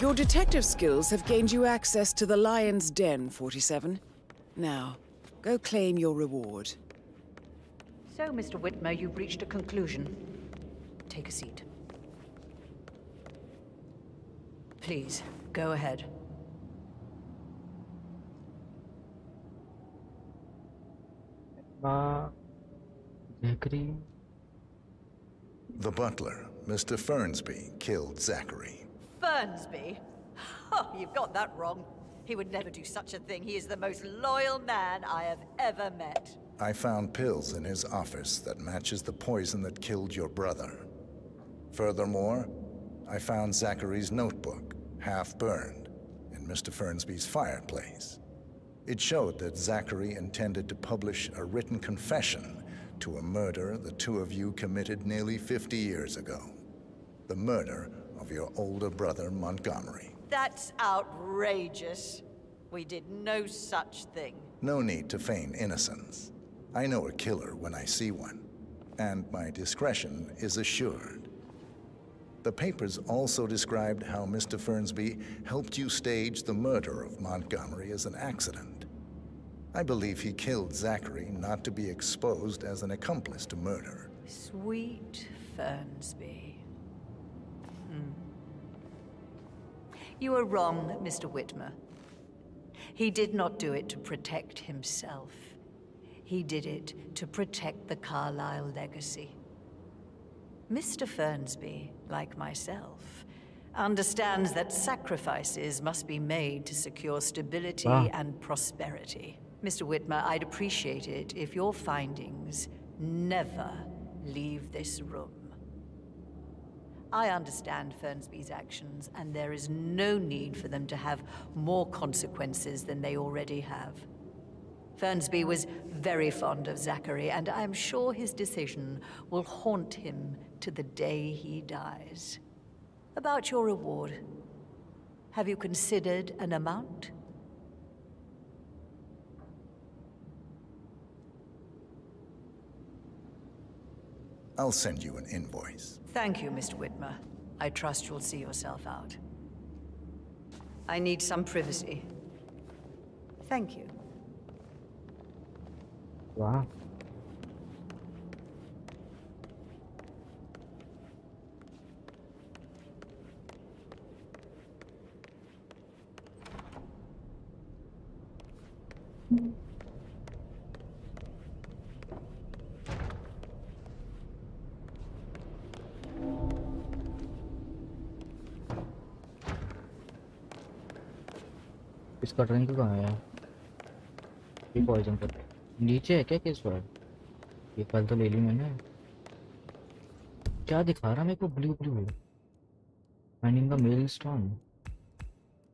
your detective skills have gained you access to the Lion's Den, 47. Now, go claim your reward. So, Mr. Whitmer, you've reached a conclusion. Take a seat. Please, go ahead. Uh, Zachary? The butler, Mr. Fernsby, killed Zachary. Fernsby? Oh, you've got that wrong. He would never do such a thing. He is the most loyal man I have ever met. I found pills in his office that matches the poison that killed your brother. Furthermore, I found Zachary's notebook, half burned, in Mr. Fernsby's fireplace. It showed that Zachary intended to publish a written confession to a murder the two of you committed nearly 50 years ago. The murder of your older brother, Montgomery. That's outrageous. We did no such thing. No need to feign innocence. I know a killer when I see one, and my discretion is assured. The papers also described how Mr. Fernsby helped you stage the murder of Montgomery as an accident. I believe he killed Zachary not to be exposed as an accomplice to murder. Sweet Fernsby. Hmm. You are wrong, Mr. Whitmer. He did not do it to protect himself. He did it to protect the Carlyle legacy. Mr. Fernsby, like myself, understands that sacrifices must be made to secure stability Wow. and prosperity. Mr. Whitmer, I'd appreciate it if your findings never leave this room. I understand Fernsby's actions, and there is no need for them to have more consequences than they already have. Fernsby was very fond of Zachary, and I'm sure his decision will haunt him to the day he dies. About your reward, have you considered an amount? I'll send you an invoice. Thank you, Mr. Whitmer. I trust you'll see yourself out. I need some privacy. Thank you. वाह इसका drink कहाँ है? ये poison कर नीचे है क्या किस पर ये कल तो ले ली मैंने। क्या दिखा रहा मेरे को? Blue blue finding the mail stone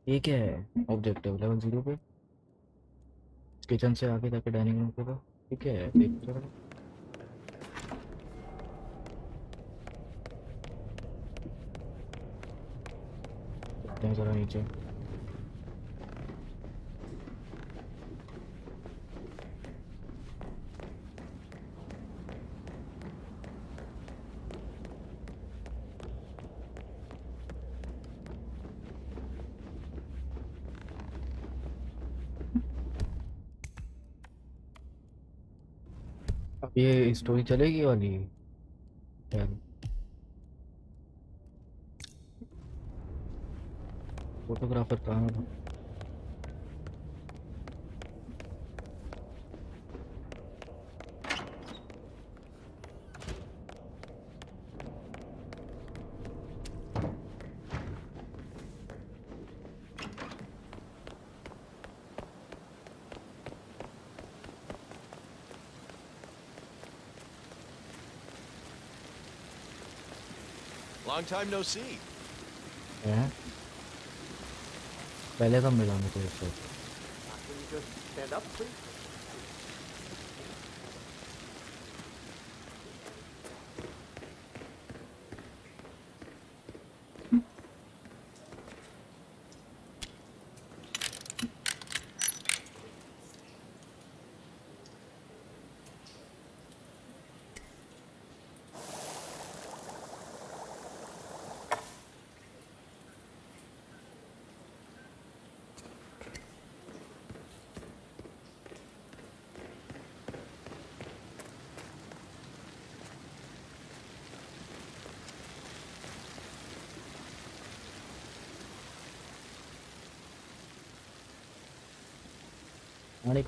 ये क्या है? ऑब्जेक्टिव लेवल ज़ीरो पे। किचन से आगे जाके डाइनिंग रूम पे क्या है? देख जरा देखते जरा नीचे अब ये स्टोरी चलेगी वाली फोटोग्राफर कहाँ Long time no see. हैं? पहले कब मिला मुझे इससे Can you just stand up, please?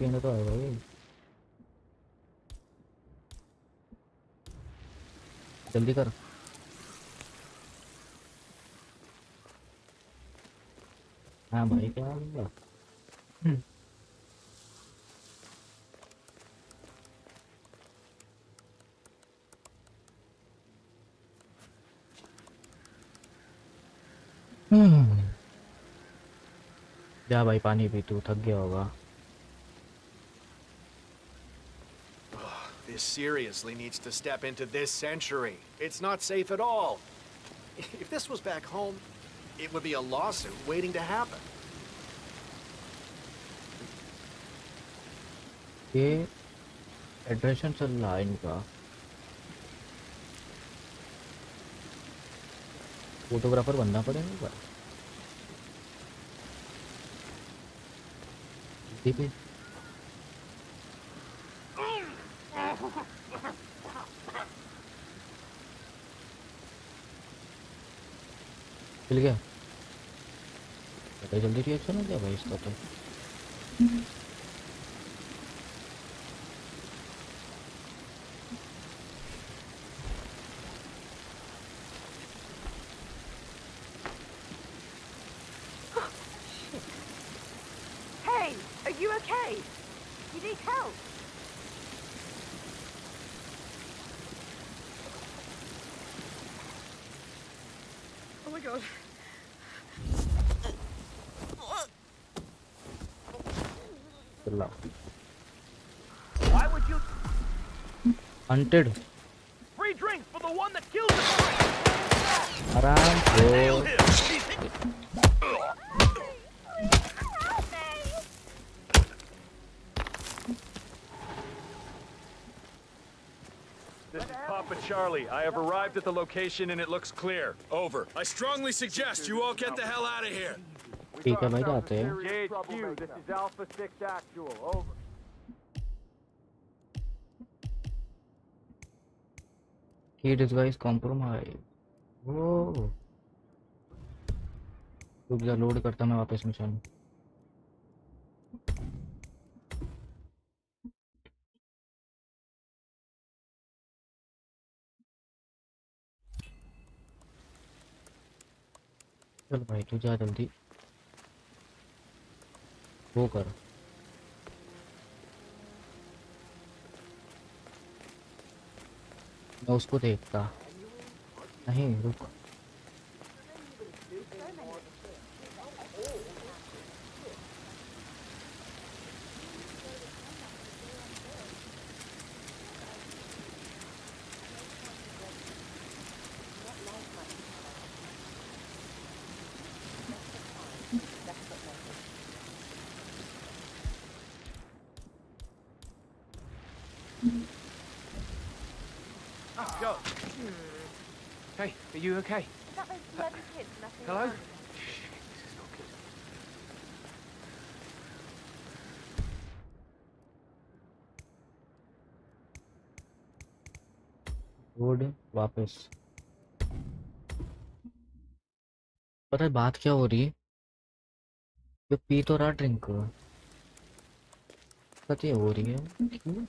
पानी पीने तो आएगा भाई। जल्दी कर। हाँ भाई क्या हुआ हम्म। जा भाई पानी पी तू थक गया होगा। seriously needs to step into this century. It's not safe at all. If this was back home, it would be a lawsuit waiting to happen. ये एड्रेशन चल रहा है इनका फोटोग्राफर बनना पड़ेगा क्या दीपी मिल गया बड़ा जल्दी रिएक्शन हो गया भाई इसका तो Hey, are you okay? You need help? god. Why would you? Hunted. Free drinks for the one that killed the. Aram, bro. Charlie. I have arrived at the location and it looks clear. Over. I strongly suggest you all get the hell out of here. ठीक है भाई जाते हैं Gage Q, this is Alpha 6 Actual. Over. He disguise compromise. वो रुक जा load करता मैं वापस मिशन चल भाई तू जा जल्दी। वो कर। मैं उसको देखता। नहीं रुक। You okay? Is that those bloody uh, kids messing Hello? around? Road वापस पता है बात क्या हो रही है जो पी तो रहा ड्रिंक पता हो रही है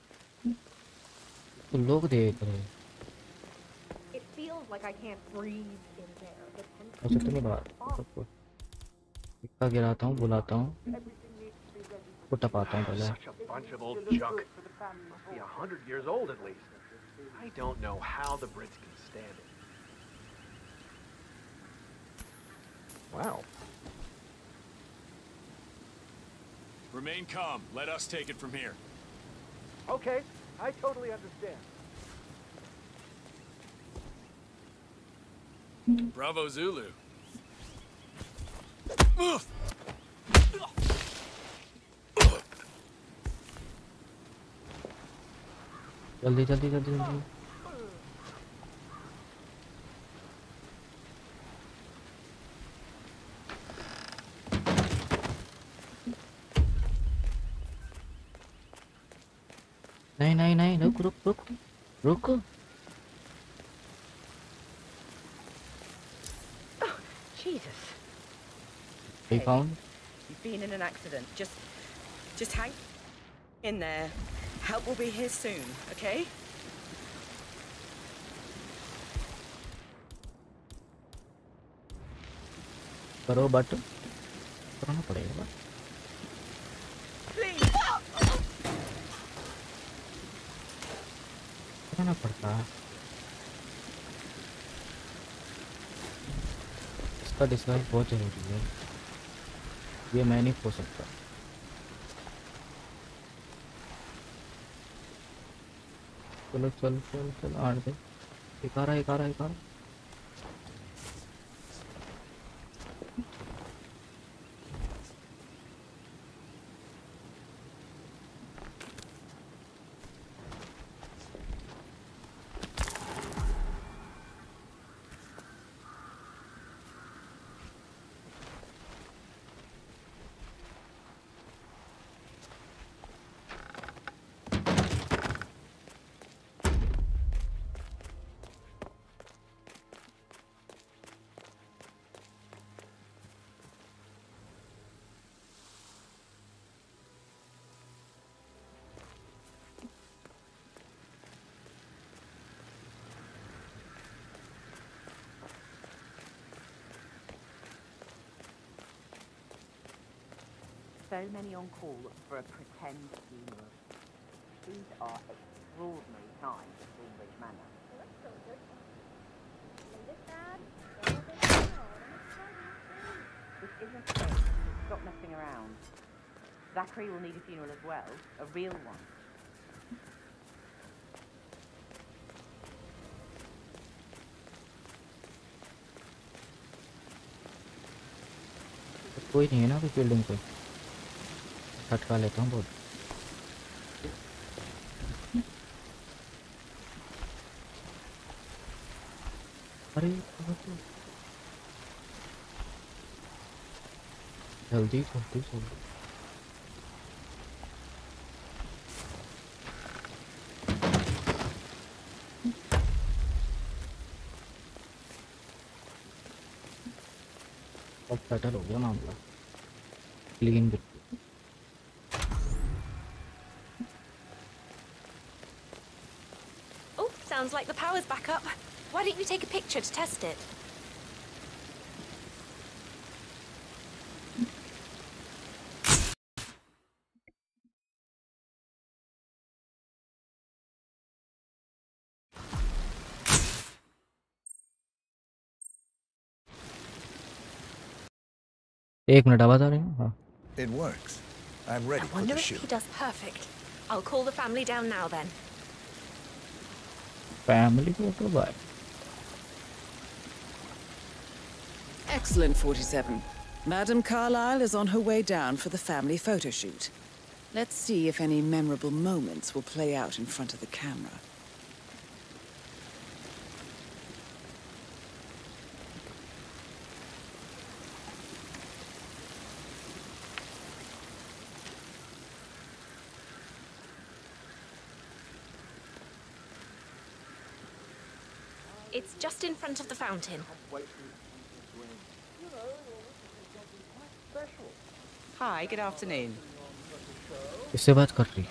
तो लोग देख रहे हैं like I can't breathe in there. The tension अच्छा तुम्हें बात सबको इक्का गिराता हूँ बुलाता हूँ को टपाता हूँ पहले Such a bunch of old junk. Must be a hundred years old at least. I don't know how the Brits can stand it. Wow. Remain calm. Let us take it from here. Okay, I totally understand. Bravo, Zulu. जल्दी जल्दी जल्दी जल्दी नहीं नहीं नहीं रुक रुक रुक रुक He found You've been in an accident. Just, just hang in there. Help will be here soon, okay? करो बट करना पड़ेगा बट Please. करना पड़ता है इसका डिस्काउंट बहुत जरूरी है ये मैं नहीं खो सकता। चलो, चल चल चल, आठ दे एक आ रहा एक आ रहा एक आ रहा So many on call for a pretend funeral. These are extraordinary times at Thornbridge Manor. This isn't it. Stop messing around. Zachary will need a funeral as well, a real one. कोई नहीं है ना कोई building पे खटका लेता हूँ बहुत। अरे जल्दी जल्दी जल्दी अब सेटल हो गया मामला क्लीन बिल्कुल Why don't you take a picture to test it? एक मिनट आवाज आ रही है हाँ It works. I'm ready I for wonder the if he shoot. does perfect. I'll call the family down now then. Family photo bye Excellent, 47. Madame Carlyle is on her way down for the family photo shoot. Let's see if any memorable moments will play out in front of the camera. It's just in front of the fountain. Hi, good afternoon. किससे बात कर रही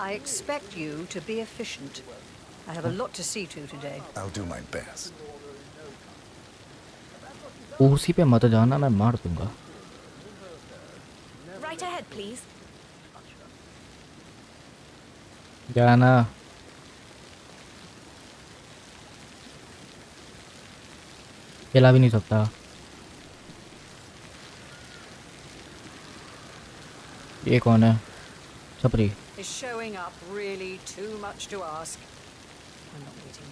I expect you to be efficient. I have a lot to see to today. I'll do my best. उसी पे मत जाना मैं मार दूंगा Right ahead, please. जाना खेला भी नहीं सकता ये कौन है छपरी Is showing up really too much to ask? I'm not waiting.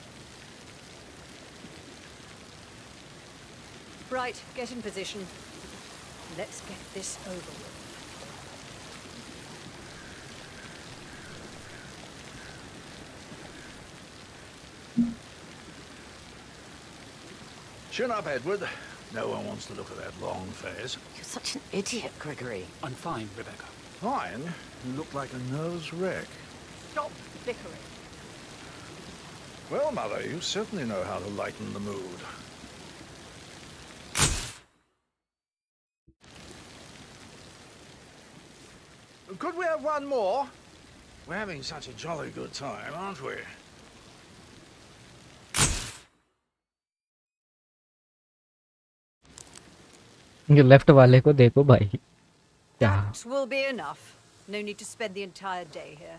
Right, get in position. Let's get this over with. Chin up, Edward. No one wants to look at that long face. You're such an idiot, Gregory. I'm fine, Rebecca. Fine. You look like a nervous wreck. Stop bickering. Well, Mother, you certainly know how to lighten the mood. Could we have one more? We're having such a jolly good time, aren't we? ये left वाले को देखो भाई क्या That will be enough. No need to spend the entire day here.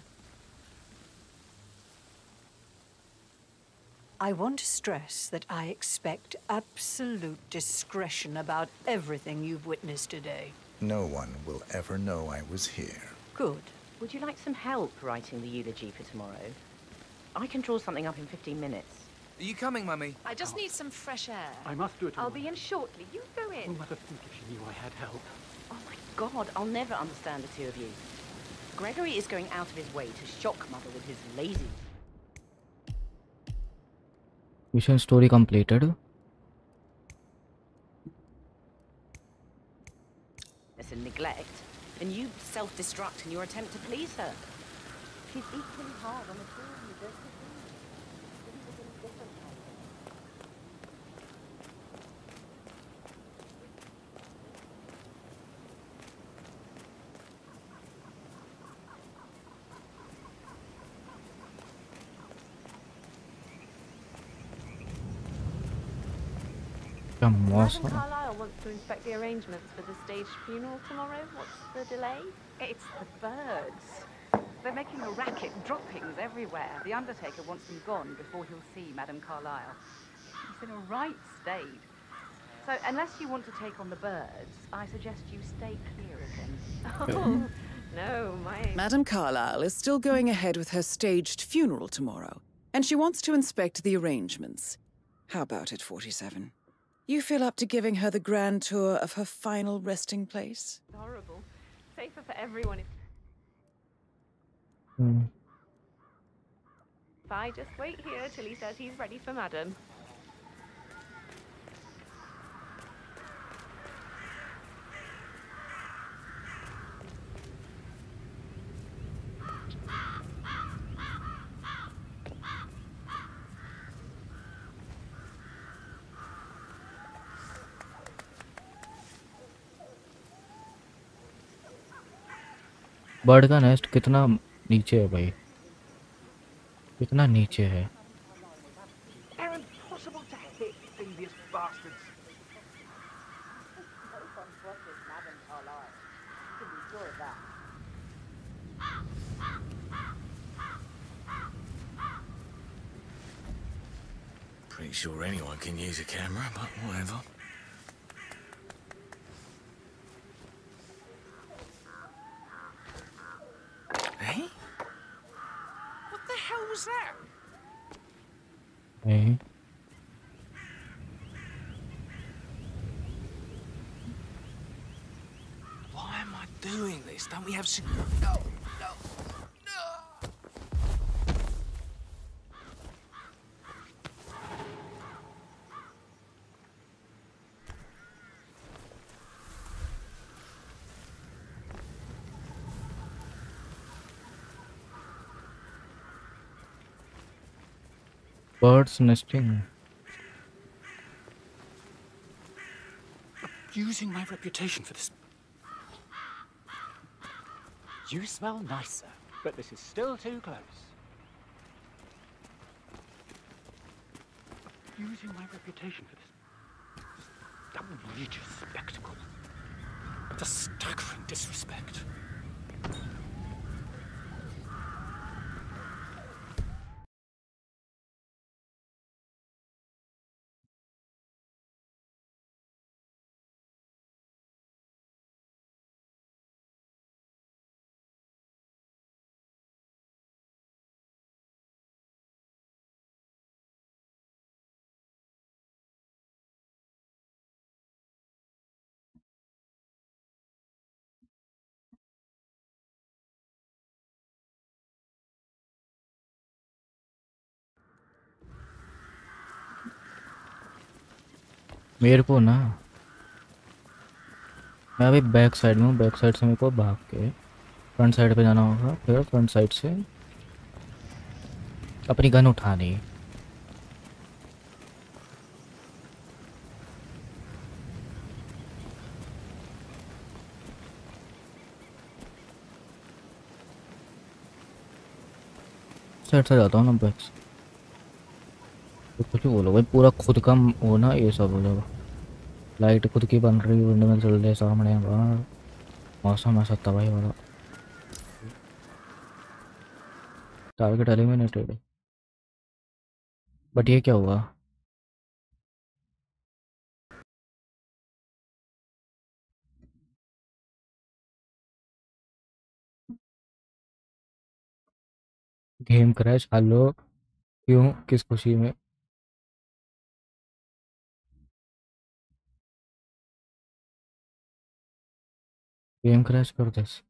I want to stress that I expect absolute discretion about everything you've witnessed today. No one will ever know I was here. Good. Would you like some help writing the eulogy for tomorrow? I can draw something up in 15 minutes. Are you coming, Mummy? I just oh. need some fresh air. I must do it I'll be in shortly. You go in. Oh, mother think if she knew I had help? Oh, my God. I'll never understand the two of you. Gregory is going out of his way to shock Mother with his lazy... Mission story completed. ...and neglect, and you self-destruct in your attempt to please her. She's equally hard on the Come. Madam Carlyle wants to inspect the arrangements for the staged funeral tomorrow. What's the delay? It's the birds. They're making a racket, droppings everywhere. The undertaker wants them gone before he'll see Madam Carlyle. He's in a right state. So unless you want to take on the birds, I suggest you stay clear of him. oh, no, my... Madam Carlyle is still going ahead with her staged funeral tomorrow, and she wants to inspect the arrangements. How about it, 47? You feel up to giving her the grand tour of her final resting place? Horrible. Safer for everyone. Hmm. If I just wait here till he says he's ready for Madam. Bird का nest कितना नीचे है भाई? कितना नीचे है? We have se- No, no, no! Birds nesting. Using my reputation for this you smell nicer, but this is still too close. Using my reputation for this. this outrageous spectacle. a staggering disrespect. मेरे को ना, मैं अभी back side में हूँ back side से मेरे को भाग के फ्रंट साइड पे जाना होगा, फिर फ्रंट साइड से अपनी गन उठानी। साइड से जाता हूँ ना बैक कुछ बोलो भाई, पूरा खुद का हो ना ये सब हो जाएगा। लाइट खुद की बन रही विंडो में चल रही सामने बाहर। मौसम ऐसा तबाही वाला। टारगेट एलिमिनेटेड बट ये क्या हुआ? गेम क्रैश हेलो क्यों? किस खुशी में? गेम क्रैश कर दस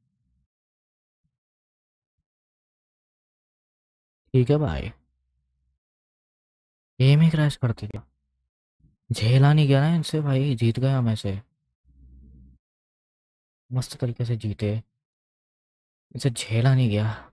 ठीक है भाई गेम ही क्रैश कर दिया झेला नहीं गया ना इनसे भाई जीत गया हम ऐसे मस्त तरीके से जीते इनसे झेला नहीं गया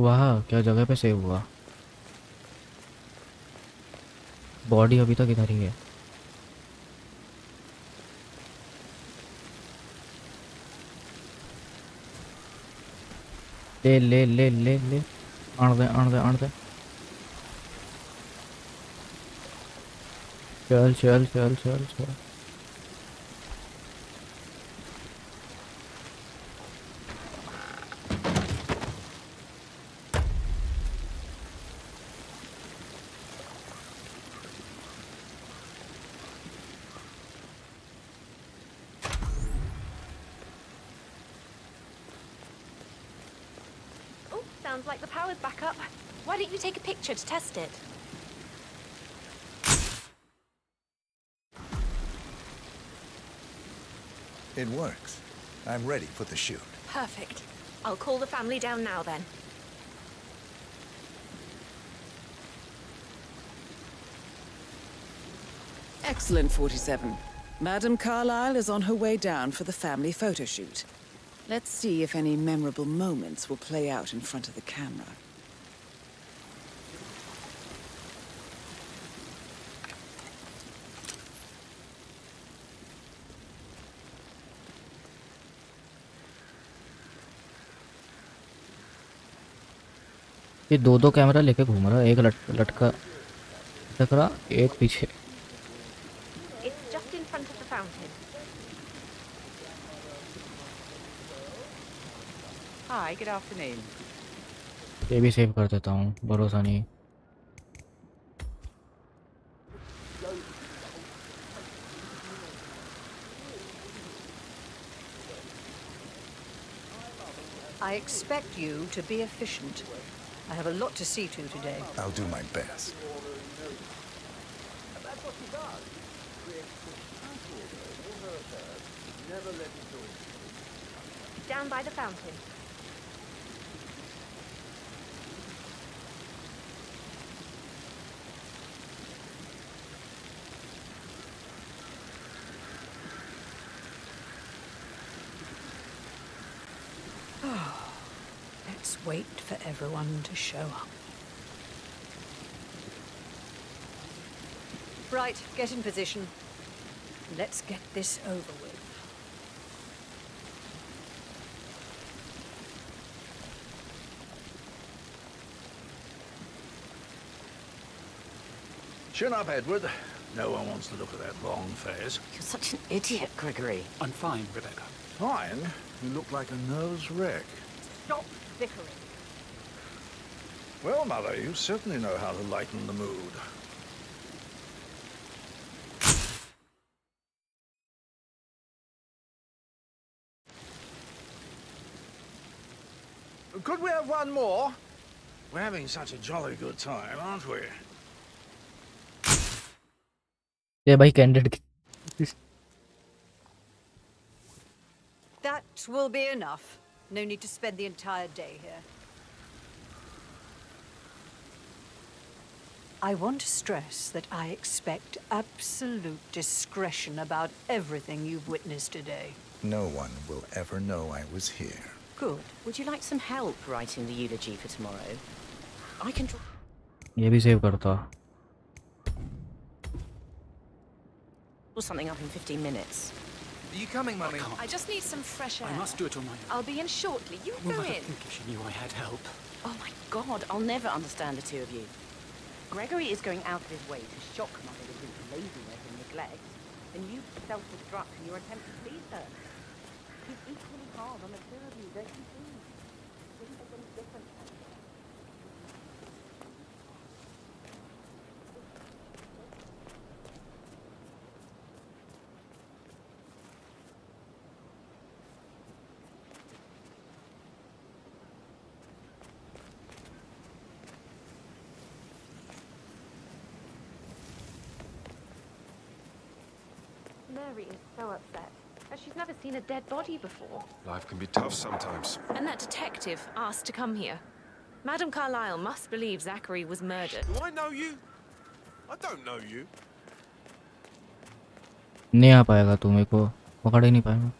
वाह, क्या जगह पे सेव हुआ। बॉडी अभी तक इधर ही है। ले ले ले ले ले। आण दे आण दे दे। चल चल चल चल चल। You take a picture to test it? It works. I'm ready for the shoot. Perfect. I'll call the family down now then. Excellent, 47. Madame Carlyle is on her way down for the family photo shoot. Let's see if any memorable moments will play out in front of the camera. ये दो दो camera लेके घूम रहा एक लट, लटका लटक रहा एक पीछे। ये भी सेव कर देता हूँ भरोसा नहीं। I expect you to be efficient. I have a lot to see to today. I'll do my best. Down by the fountain. Let's wait for everyone to show up. Right, get in position. Let's get this over with. Chin up, Edward. No one wants to look at that long face. You're such an idiot, Gregory. I'm fine, Rebecca. Fine? You look like a nervous wreck. Stop bickering. Well, Mother, you certainly know how to lighten the mood. Could we have one more? We're having such a jolly good time, aren't we? Yeah, by candid. That will be enough. No need to spend the entire day here. I want to stress that I expect absolute discretion about everything you've witnessed today. No one will ever know I was here. Good. Would you like some help writing the eulogy for tomorrow? I can draw. ये भी save करता something up in 15 minutes. Are you coming, Mummy? I just need some fresh air. I must do it on my own. I'll be in shortly. You Well, go Mother, in. think if she knew I had help. Oh my god, I'll never understand the two of you. Gregory is going out of his way to shock Mother with his laziness and neglect, and you self-destruct in your attempt to please her. He's equally hard on the two of you, don't you see? Mary is so upset. As she's never seen a dead body before. Life can be tough sometimes. And that detective asked to come here. Madam Carlyle must believe Zachary was murdered. Do I know you? I don't know you. नहीं आ पाएगा तू मेरे को पकड़ ही नहीं पाएगा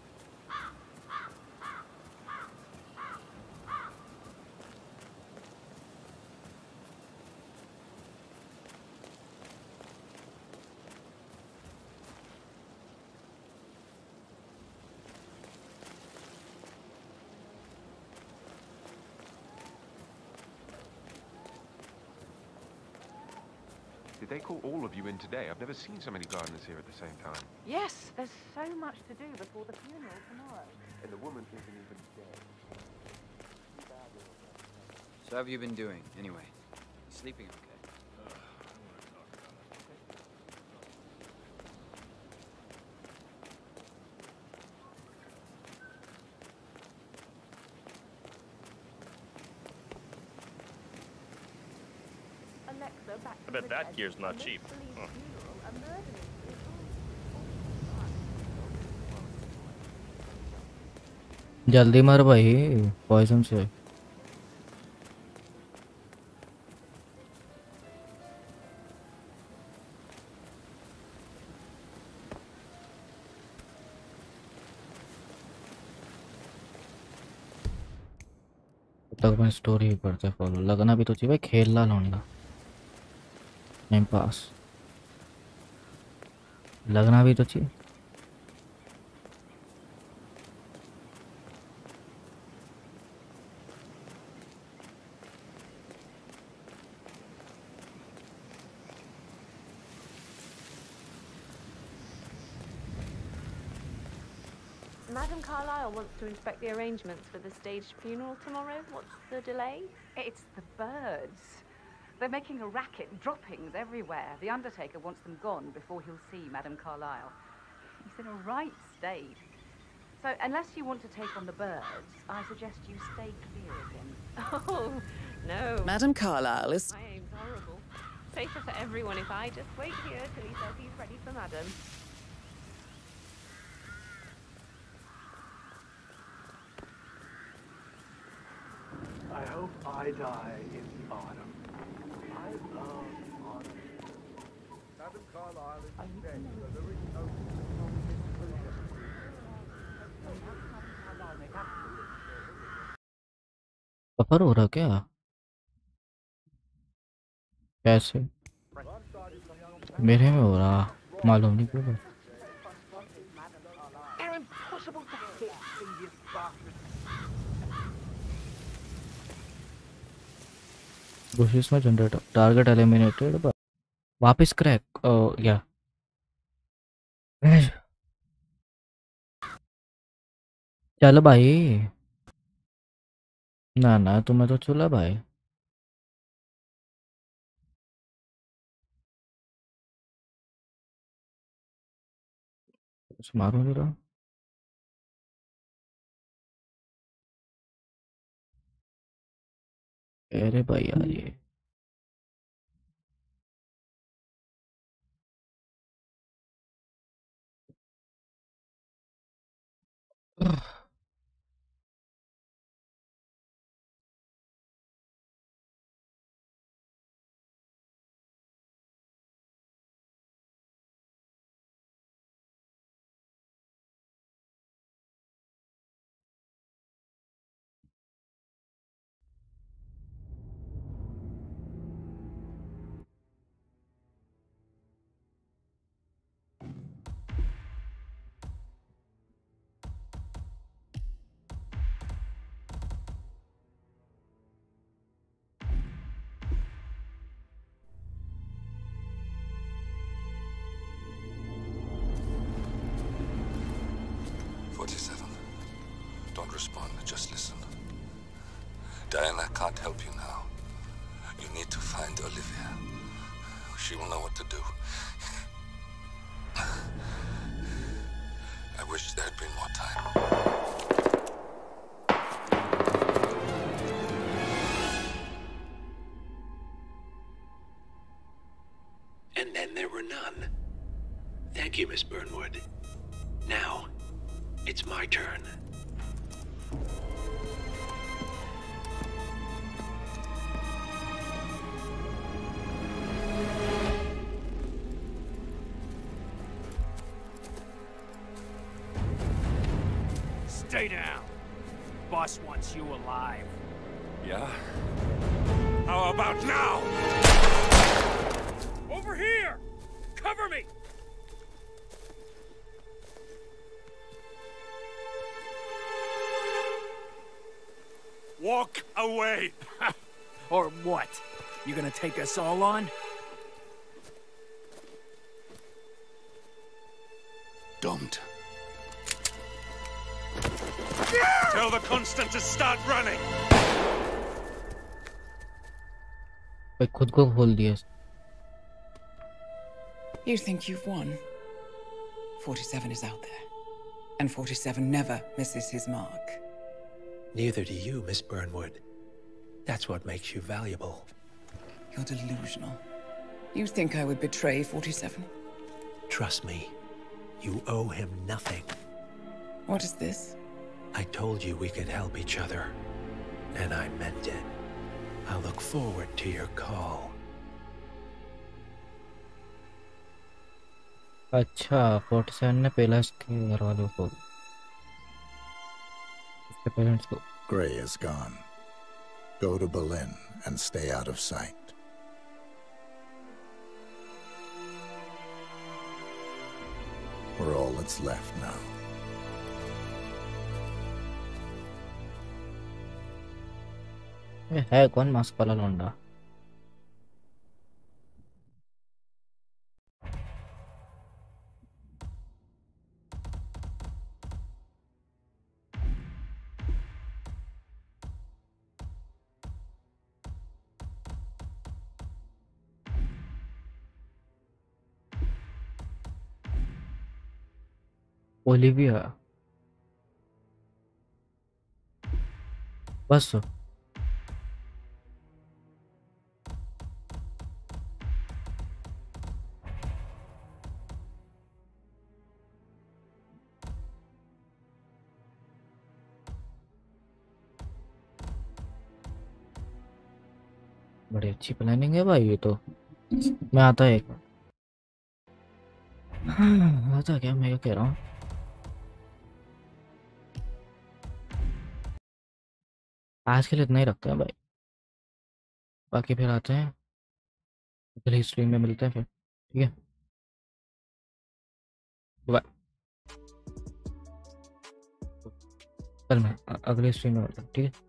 call all of you in today? I've never seen so many gardeners here at the same time. Yes, there's so much to do before the funeral tomorrow. And the woman isn't even dead. So how have you been doing, anyway? Sleeping okay? Gear's not cheap. जल्दी मर भाई poison से। तक मैं story करते follow लगना भी तो चाहिए भाई, खेलना लौंडा टाइम पास लगना भी तो चाहिए Madam Carlyle wants to inspect the arrangements for the staged funeral tomorrow. What's the delay? It's the birds. They're making a racket, droppings everywhere. The Undertaker wants them gone before he'll see Madame Carlyle. He's in a right state. So, unless you want to take on the birds, I suggest you stay clear of him. Oh, no. Madame Carlyle is. My aim's horrible. Safer for everyone if I just wait here till he says he's ready for Madame. I hope I die in the autumn. Buffer हो रहा क्या? कैसे? मेरे में हो रहा मालूम नहीं क्यों। Bushes में जनरेटर टारगेट एलिमिनेटेड वापस क्रैक या चल भाई। ना ना, तुम्हें तो चुला भाई। मारो जरा। अरे भाई यार हम्म। ये Ugh. Diana can't help you now. You need to find Olivia. She will know what to do. I wish there had been more time. or what? You gonna take us all on? Don't. Tell the Constant to start running. I could go hold yes. You think you've won? 47 is out there. And 47 never misses his mark. Neither do you, Miss Burnwood. That's what makes you valuable. You're delusional. You think I would betray 47? Trust me, you owe him nothing. What is this? I told you we could help each other, and I meant it. I look forward to your call. अच्छा 47 ने पहला इसके घर वालों को इसके parents को Gray is gone. Go to Berlin and stay out of sight. We're all that's left now. Hey, one mask pala. Olivia. बस। बड़ी अच्छी प्लानिंग है भाई ये तो। मैं आता है एक। हाँ, आता क्या मैं क्या कह रहा हूँ? आज के लिए इतना ही रखते हैं भाई। बाकी फिर आते हैं। अगली स्ट्रीम में मिलते हैं फिर, ठीक है? बाय कल मैं अगले स्ट्रीम में मिलता हूँ, ठीक है?